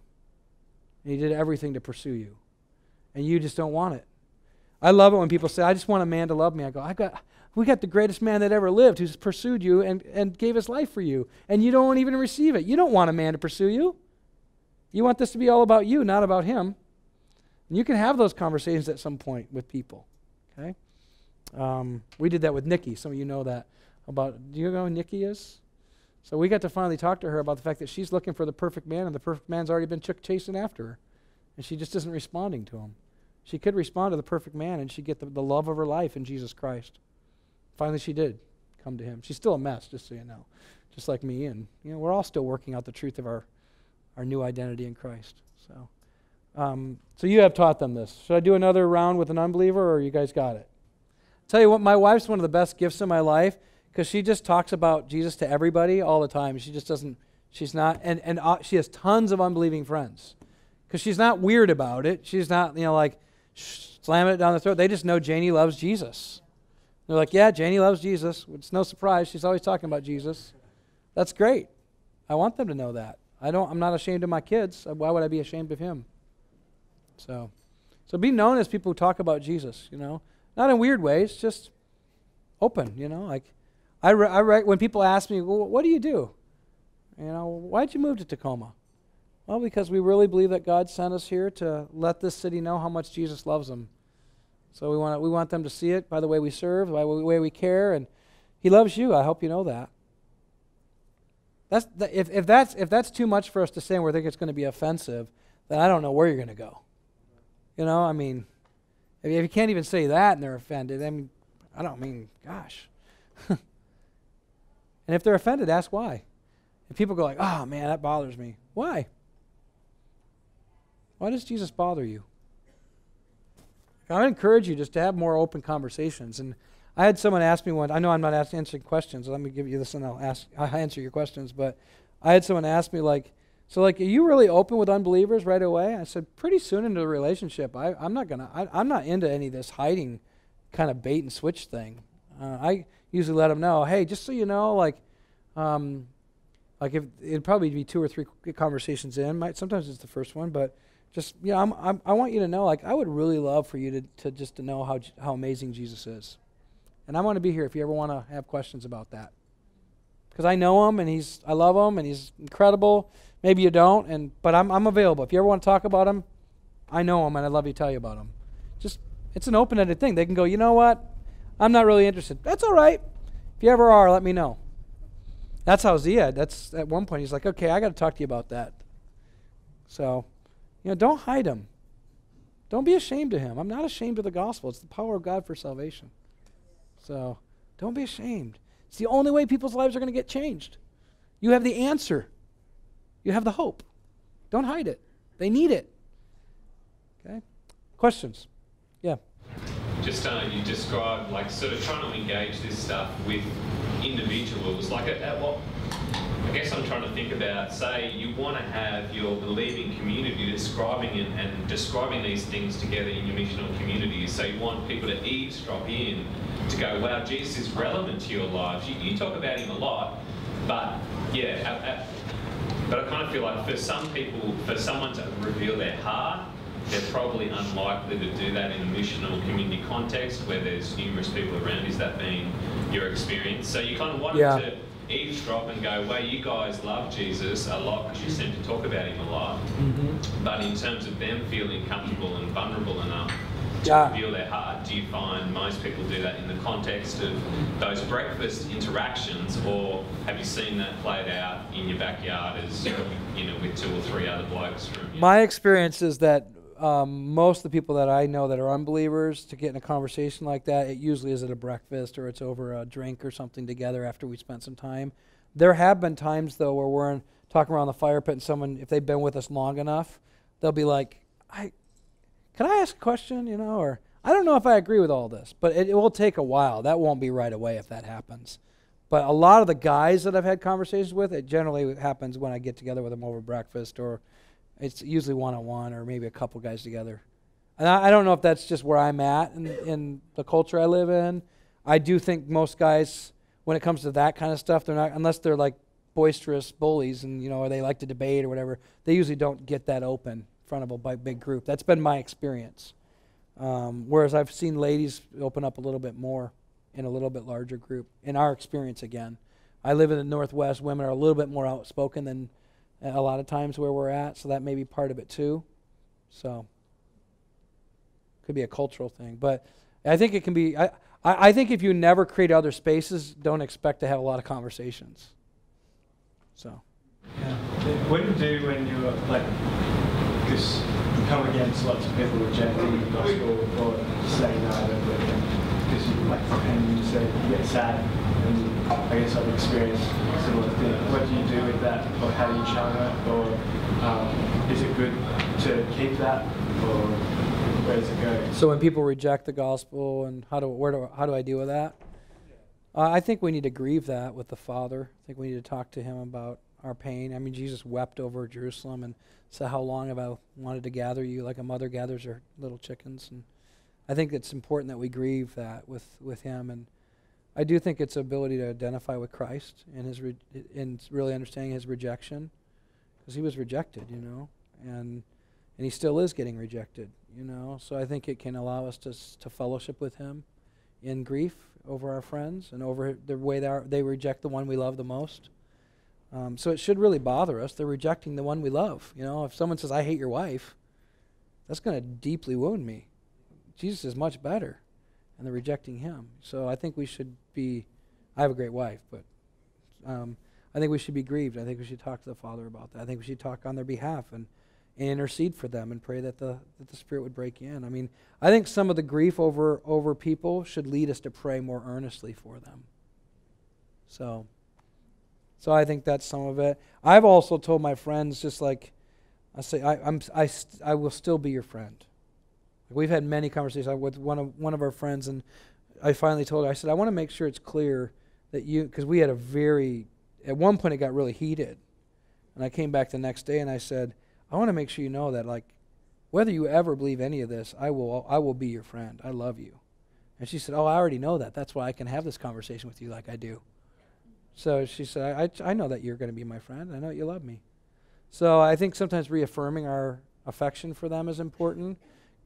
And he did everything to pursue you. And you just don't want it. I love it when people say, I just want a man to love me. I go, I got we got the greatest man that ever lived who's pursued you and, and gave his life for you. And you don't even receive it. You don't want a man to pursue you. You want this to be all about you, not about him. And you can have those conversations at some point with people. Okay? Um, we did that with Nikki. Some of you know that. About do you know who Nikki is? So we got to finally talk to her about the fact that she's looking for the perfect man, and the perfect man's already been ch- chasing after her, and she just isn't responding to him. She could respond to the perfect man, and she'd get the, the love of her life in Jesus Christ. Finally, she did come to him. She's still a mess, just so you know, just like me, and you know we're all still working out the truth of our our new identity in Christ. So, um, so you have taught them this. Should I do another round with an unbeliever, or you guys got it? Tell you what, my wife's one of the best gifts in my life because she just talks about Jesus to everybody all the time. She just doesn't, she's not, and, and uh, she has tons of unbelieving friends because she's not weird about it. She's not, you know, like slamming it down the throat. They just know Janie loves Jesus. They're like, yeah, Janie loves Jesus. It's no surprise. She's always talking about Jesus. That's great. I want them to know that. I don't, I'm not ashamed of my kids. Why would I be ashamed of him? So, so be known as people who talk about Jesus, you know, not in weird ways, just open, you know, like I, re- I when people ask me, well, what do you do? You know, why'd you move to Tacoma? Well, because we really believe that God sent us here to let this city know how much Jesus loves them. So we want, we want them to see it by the way we serve, by the way we care, and He loves you. I hope you know that. That's, if, if, that's, if that's too much for us to say and we think it's going to be offensive, then I don't know where you're going to go. You know, I mean, if you can't even say that and they're offended, I mean, I don't mean, gosh. And if they're offended, ask why. If people go like, oh man, that bothers me. Why? Why does Jesus bother you? I encourage you just to have more open conversations. And I had someone ask me one. I know I'm not answering questions. let me give you this, and I'll ask. I'll answer your questions. But I had someone ask me like, so like, are you really open with unbelievers right away? I said, pretty soon into the relationship. I, I'm not gonna. I, am not into any of this hiding, kind of bait and switch thing. Uh, I usually let them know, hey, just so you know, like, um, like if it'd probably be two or three conversations in. Might sometimes it's the first one, but just you know, I'm, I'm, i want you to know, like, I would really love for you to, to just to know how how amazing Jesus is, and I want to be here if you ever want to have questions about that, because I know him and he's I love him and he's incredible. Maybe you don't, and but I'm I'm available if you ever want to talk about him. I know him and I'd love to tell you about him. Just it's an open-ended thing. They can go, you know what? I'm not really interested. That's all right. If you ever are, let me know. That's how Ziad. That's at one point he's like, okay, I got to talk to you about that. So, you know, don't hide him. Don't be ashamed of him. I'm not ashamed of the gospel. It's the power of God for salvation. So, don't be ashamed. It's the only way people's lives are going to get changed. You have the answer. You have the hope. Don't hide it. They need it. Okay? Questions? Just uh, you described like sort of trying to engage this stuff with individuals. Like at, at what I guess I'm trying to think about, say, you want to have your believing community describing and, and, describing these things together in your missional communities. So you want people to eavesdrop in to go, wow, Jesus is relevant to your lives. You, you talk about him a lot, but yeah, at, at, but I kind of feel like for some people, for someone to reveal their heart, they're probably unlikely to do that in a missional community context where there's numerous people around. Is that being your experience? So you kind of wanted yeah. to eavesdrop and go, well, you guys love Jesus a lot because you seem to talk about him a lot. Mm-hmm. But in terms of them feeling comfortable and vulnerable enough to yeah. reveal their heart, do you find most people do that in the context of those breakfast interactions, or have you seen that played out in your backyard as you know with two or three other blokes from? My experience is that um, most of the people that I know that are unbelievers to get in a conversation like that, it usually is at a breakfast or it's over a drink or something together after we spent some time. There have been times though where we're in, talking around the fire pit and someone, if they've been with us long enough, they'll be like, "I, can I ask a question?" You know, or I don't know if I agree with all this, but it, it will take a while. That won't be right away if that happens. But a lot of the guys that I've had conversations with, it generally happens when I get together with them over breakfast or it's usually one on one or maybe a couple guys together. And I, I don't know if that's just where I'm at in, in the culture I live in. I do think most guys, when it comes to that kind of stuff, they're not unless they're like boisterous bullies and you know, or they like to debate or whatever. They usually don't get that open in front of a big group. That's been my experience. Um, whereas I've seen ladies open up a little bit more in a little bit larger group. In our experience, again, I live in the Northwest. Women are a little bit more outspoken than a lot of times where we're at, so that may be part of it too. So could be a cultural thing, but I think it can be. I, I, I think if you never create other spaces, don't expect to have a lot of conversations. So. Yeah. What do you do when you're like, because you come against lots of people rejecting the gospel or saying no, because you like, and you say you get sad I guess I've experienced similar things. What do you do with that, or how do you channel it, or um, is it good to keep that, or where does it go? So when people reject the gospel, and how do where do how do I deal with that? I think we need to grieve that with the Father. I think we need to talk to Him about our pain. I mean, Jesus wept over Jerusalem and said, "How long have I wanted to gather you, like a mother gathers her little chickens?" And I think it's important that we grieve that with with Him and I do think it's ability to identify with Christ and his re- in really understanding his rejection, because he was rejected, you know, and and he still is getting rejected, you know. So I think it can allow us to to fellowship with him in grief over our friends and over the way they, are, they reject the one we love the most. Um, so it should really bother us. They're rejecting the one we love. You know, if someone says, "I hate your wife," that's going to deeply wound me. Jesus is much better and they're rejecting him. So I think we should be. I have a great wife, but um, I think we should be grieved. I think we should talk to the Father about that. I think we should talk on their behalf and, and intercede for them and pray that the that the Spirit would break in. I mean, I think some of the grief over over people should lead us to pray more earnestly for them. So. So I think that's some of it. I've also told my friends, just like I say, I, I'm I, I will still be your friend. We've had many conversations with one of one of our friends, and I finally told her, I said, I want to make sure it's clear that you, because we had a very, at one point it got really heated, and I came back the next day and I said, I want to make sure you know that, like, whether you ever believe any of this, I will, I will be your friend. I love you. And she said, Oh, I already know that. That's why I can have this conversation with you like I do. So she said, I, I know that you're going to be my friend. I know you love me. So I think sometimes reaffirming our affection for them is important.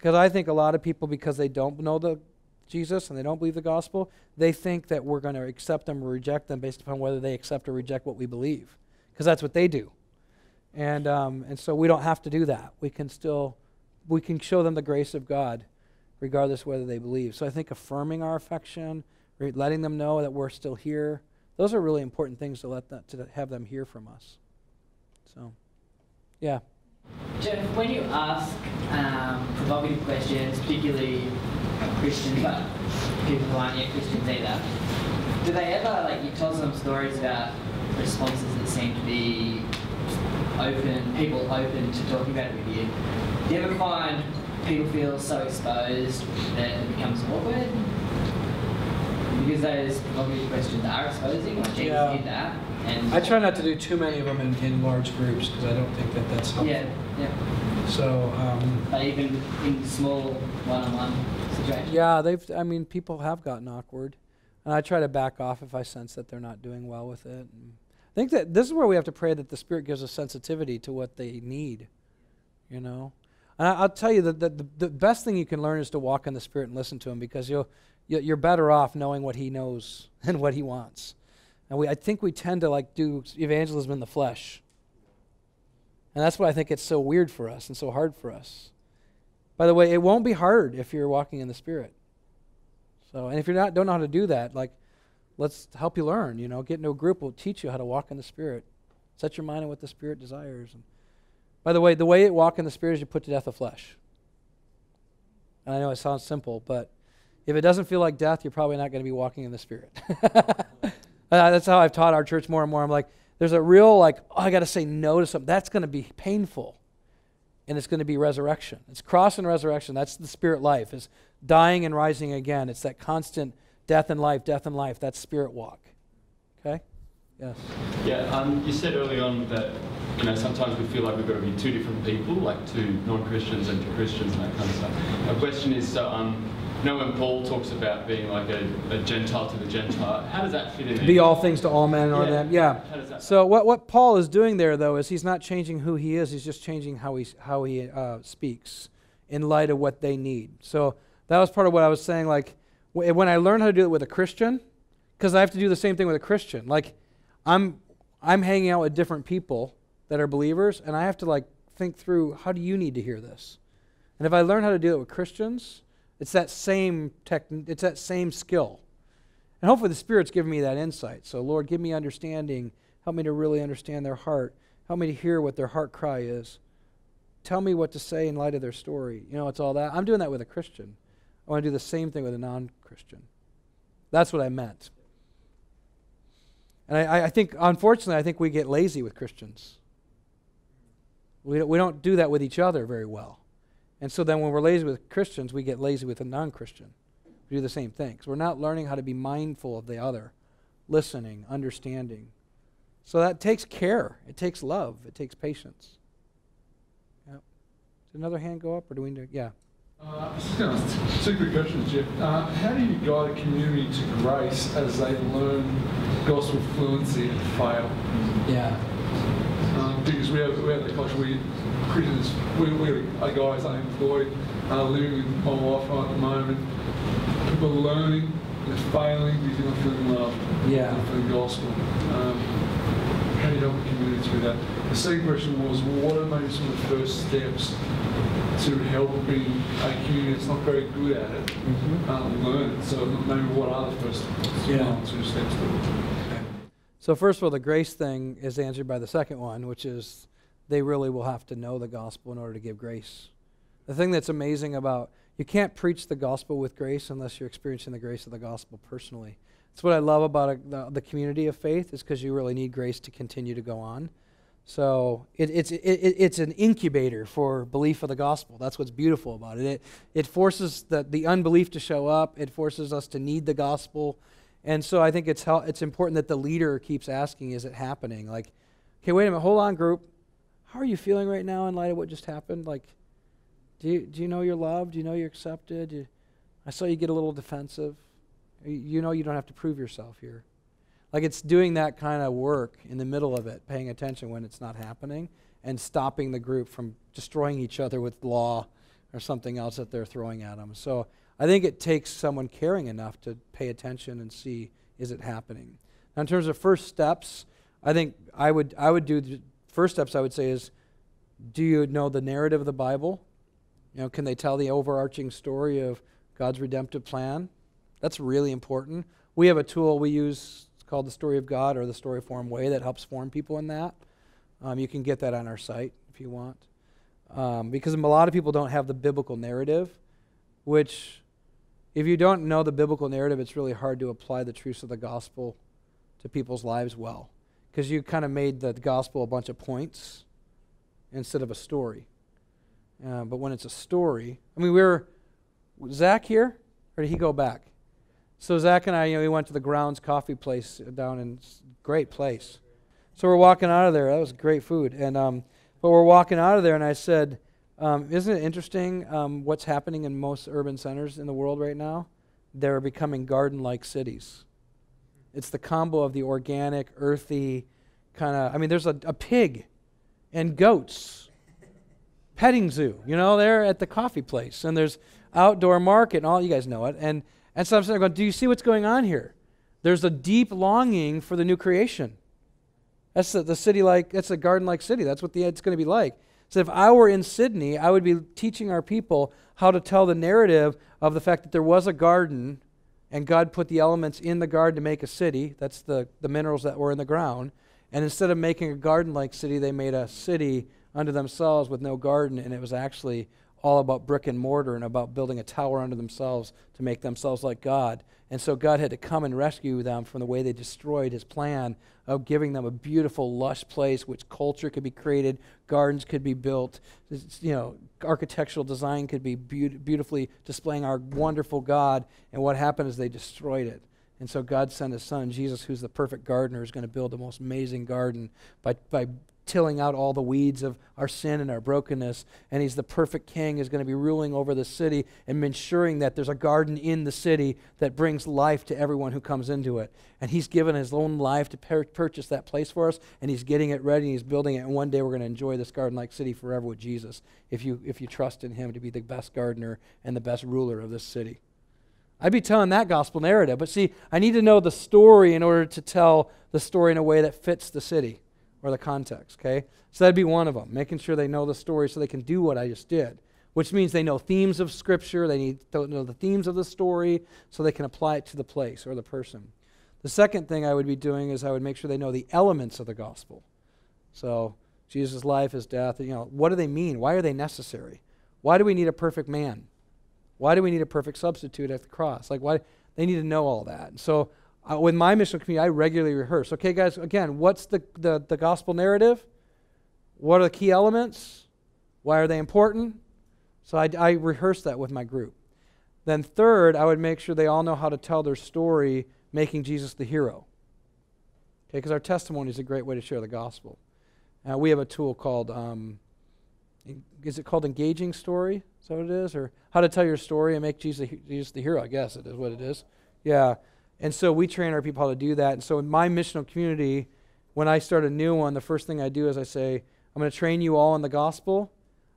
Because I think a lot of people, because they don't know the Jesus and they don't believe the gospel, they think that we're going to accept them or reject them based upon whether they accept or reject what we believe. Because that's what they do. And, um, and so we don't have to do that. We can still, we can show them the grace of God regardless whether they believe. So I think affirming our affection, letting them know that we're still here, those are really important things to let that, to have them hear from us. So, yeah. Jeff, when you ask um, provocative questions, particularly Christians, but people who aren't yet Christians either, do they ever, like, you tell some stories about responses that seem to be open, people open to talking about it with you. Do you ever find people feel so exposed that it becomes awkward? Because those provocative questions are exposing, or Yeah. did that. And I try not to do too many of them in, in large groups because I don't think that that's helpful. Yeah, yeah. So, um, But even in small one-on-one situations. Yeah, they've, I mean, people have gotten awkward. And I try to back off if I sense that they're not doing well with it. And I think that this is where we have to pray that the Spirit gives us sensitivity to what they need, you know? And I, will tell you that the, the, the, best thing you can learn is to walk in the Spirit and listen to Him because you'll, you're better off knowing what He knows and what He wants. And we, I think we tend to like do evangelism in the flesh. And that's why I think it's so weird for us and so hard for us. By the way, it won't be hard if you're walking in the Spirit. So, and if you're not don't know how to do that, like, let's help you learn. You know, get into a group. We'll teach you how to walk in the Spirit. Set your mind on what the Spirit desires. And by the way, the way you walk in the Spirit is you put to death the flesh. And I know it sounds simple, but if it doesn't feel like death, you're probably not going to be walking in the Spirit. That's how I've taught our church more and more. I'm like, there's a real like, oh, I got to say no to something. That's going to be painful and it's going to be resurrection. It's cross and resurrection. That's the spirit life. Is dying and rising again. It's that constant death and life, death and life. That's spirit walk. Okay? Yes. Yeah, um, you said early on that you know sometimes we feel like we've got to be two different people, like two non-Christians and two Christians and that kind of stuff. My question is, so um, know when Paul talks about being like a, a Gentile to the Gentile, how does that fit in? Be all things to all men or Yeah. them. Yeah. How does that? So what, what Paul is doing there, though, is he's not changing who he is. He's just changing how he, how he uh, speaks in light of what they need. So that was part of what I was saying. Like, when I learn how to do it with a Christian, because I have to do the same thing with a Christian. Like, I'm, I'm hanging out with different people that are believers, and I have to, like, think through how do you need to hear this? And if I learn how to do it with Christians, it's that same tech, it's that same skill. And hopefully the Spirit's given me that insight. So, Lord, give me understanding. Help me to really understand their heart. Help me to hear what their heart cry is. Tell me what to say in light of their story. You know, it's all that. I'm doing that with a Christian. I want to do the same thing with a non Christian. That's what I meant. And I, I think, unfortunately, I think we get lazy with Christians. We we don't do that with each other very well. And so then when we're lazy with Christians, we get lazy with a non Christian. We do the same thing. 'Cause we're not learning how to be mindful of the other, listening, understanding. So that takes care. It takes love. It takes patience. Yep. Did another hand go up, or do we? Do, yeah. Uh, two quick questions, Jeff. Uh, how do you guide a community to grace as they learn gospel fluency and fail? Yeah. We have, we have the culture where Christians, we, we are guys unemployed, uh, living with my wife at the moment. People are learning, they're failing because they're not feeling love, Yeah. not feeling gospel. Um, how do you help the community through that? The second question was, what are maybe some of the first steps to helping a community that's not very good at it um, learn it? So maybe what are the first Yeah. one or two steps to it? So first of all, the grace thing is answered by the second one, which is they really will have to know the gospel in order to give grace. The thing that's amazing about you can't preach the gospel with grace unless you're experiencing the grace of the gospel personally. That's what I love about a, the, the community of faith is because you really need grace to continue to go on. So it, it's it, it, it's an incubator for belief of the gospel. That's what's beautiful about it. It it forces the, the unbelief to show up. It forces us to need the gospel, and so I think it's it's important that the leader keeps asking, "Is it happening?" Like, okay, wait a minute, hold on, group. How are you feeling right now in light of what just happened? Like, do you do you know you're loved? Do you know you're accepted? You, I saw you get a little defensive. You know you don't have to prove yourself here. Like it's doing that kind of work in the middle of it, paying attention when it's not happening, and stopping the group from destroying each other with law or something else that they're throwing at them. So I think it takes someone caring enough to pay attention and see is it happening. Now, in terms of first steps, I think I would I would do the first steps. I would say is, do you know the narrative of the Bible? You know, can they tell the overarching story of God's redemptive plan? That's really important. We have a tool we use called the Story of God or the Story-Formed Way that helps form people in that. Um, you can get that on our site if you want. Um, because a lot of people don't have the biblical narrative, which, if you don't know the biblical narrative, it's really hard to apply the truths of the gospel to people's lives well. Because you kind of made the gospel a bunch of points instead of a story. Uh, but when it's a story, I mean, we were, Zach here? Or did he go back? So Zach and I, you know, we went to the Grounds Coffee Place down in great place. So we're walking out of there. That was great food. And um, but we're walking out of there, and I said, um, "Isn't it interesting um, what's happening in most urban centers in the world right now? They're becoming garden-like cities. It's the combo of the organic, earthy kind of. I mean, there's a, a pig and goats." petting zoo, you know, there at the coffee place, and there's outdoor market, and all you guys know it. And and so I'm saying, do you see what's going on here? There's a deep longing for the new creation. That's the, the city like, that's a garden like city. That's what the, it's going to be like. So if I were in Sydney, I would be teaching our people how to tell the narrative of the fact that there was a garden and God put the elements in the garden to make a city. That's the, the minerals that were in the ground. And instead of making a garden like city, they made a city unto themselves with no garden, and it was actually all about brick and mortar and about building a tower unto themselves to make themselves like God. And so God had to come and rescue them from the way they destroyed his plan of giving them a beautiful, lush place which culture could be created, gardens could be built, you know, architectural design could be be- beautifully displaying our wonderful God. And what happened is they destroyed it. And so God sent his son, Jesus, who's the perfect gardener, is going to build the most amazing garden by, by tilling out all the weeds of our sin and our brokenness. And he's the perfect king, is going to be ruling over the city and ensuring that there's a garden in the city that brings life to everyone who comes into it. And he's given his own life to per- purchase that place for us, and he's getting it ready, and he's building it. And one day we're going to enjoy this garden like city forever with Jesus if you, if you trust in him to be the best gardener and the best ruler of this city. I'd be telling that gospel narrative. But see, I need to know the story in order to tell the story in a way that fits the city or the context, okay? So that'd be one of them, making sure they know the story so they can do what I just did, which means they know themes of Scripture, they need to know the themes of the story so they can apply it to the place or the person. The second thing I would be doing is I would make sure they know the elements of the gospel. So Jesus' life, his death, you know, what do they mean? Why are they necessary? Why do we need a perfect man? Why do we need a perfect substitute at the cross? Like, why? They need to know all that. So uh, with my missional community, I regularly rehearse. Okay, guys, again, what's the, the, the gospel narrative? What are the key elements? Why are they important? So I, I rehearse that with my group. Then, third, I would make sure they all know how to tell their story, making Jesus the hero. Okay, because our testimony is a great way to share the gospel. Uh, we have a tool called, um, is it called Engaging Story? Is that what it is? Or how to tell your story and make Jesus, Jesus the hero, I guess it is what it is. Yeah. And so we train our people how to do that. And so in my missional community, when I start a new one, the first thing I do is I say, I'm going to train you all in the gospel,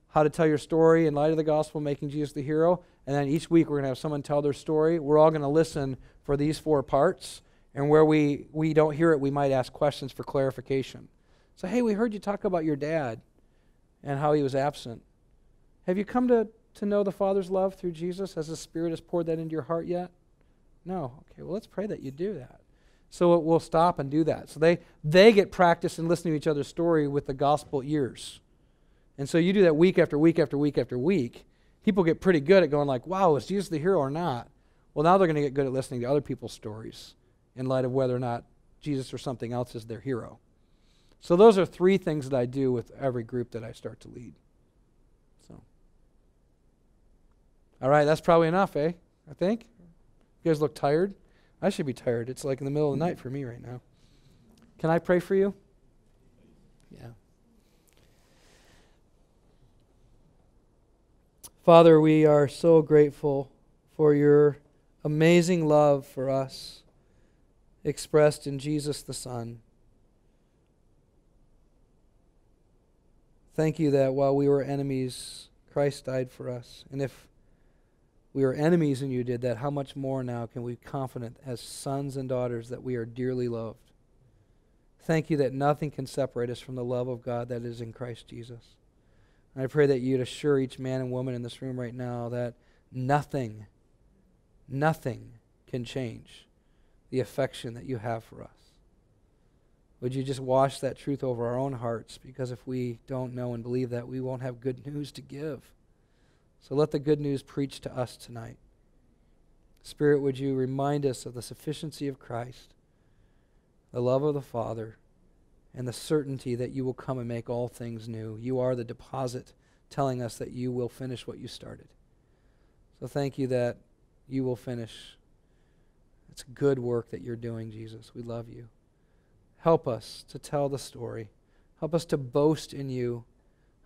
how to tell your story in light of the gospel, making Jesus the hero. And then each week we're going to have someone tell their story. We're all going to listen for these four parts. And where we, we don't hear it, we might ask questions for clarification. So, hey, we heard you talk about your dad and how he was absent. Have you come to, to know the Father's love through Jesus? Has the Spirit has poured that into your heart yet? No. Okay, well, let's pray that you do that. So we'll stop and do that. So they, they get practice in listening to each other's story with the gospel ears. And so you do that week after week after week after week. People get pretty good at going like, wow, is Jesus the hero or not? Well, now they're going to get good at listening to other people's stories in light of whether or not Jesus or something else is their hero. So those are three things that I do with every group that I start to lead. So, all right, that's probably enough, eh? I think. You guys look tired? I should be tired. It's like in the middle of the night for me right now. Can I pray for you? Yeah. Father, we are so grateful for your amazing love for us. expressed in Jesus the Son. Thank you that while we were enemies, Christ died for us. And if we were enemies and you did that, how much more now can we be confident as sons and daughters that we are dearly loved? Thank you that nothing can separate us from the love of God that is in Christ Jesus. And I pray that you'd assure each man and woman in this room right now that nothing, nothing can change the affection that you have for us. Would you just wash that truth over our own hearts? Because if we don't know and believe that, we won't have good news to give. So let the good news preach to us tonight. Spirit, would you remind us of the sufficiency of Christ, the love of the Father, and the certainty that you will come and make all things new. You are the deposit telling us that you will finish what you started. So thank you that you will finish. It's good work that you're doing, Jesus. We love you. Help us to tell the story. Help us to boast in you.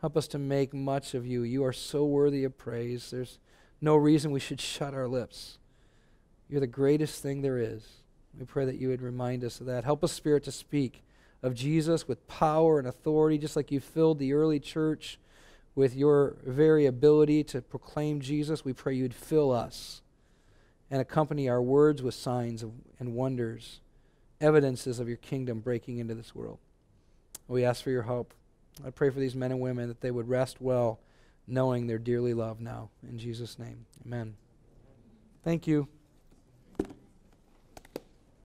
Help us to make much of you. You are so worthy of praise. There's no reason we should shut our lips. You're the greatest thing there is. We pray that you would remind us of that. Help us, Spirit, to speak of Jesus with power and authority, just like you filled the early church with your very ability to proclaim Jesus. We pray you'd fill us and accompany our words with signs and wonders, evidences of your kingdom breaking into this world. We ask for your help. I pray for these men and women that they would rest well, knowing they're dearly loved now. In Jesus' name, amen. Thank you.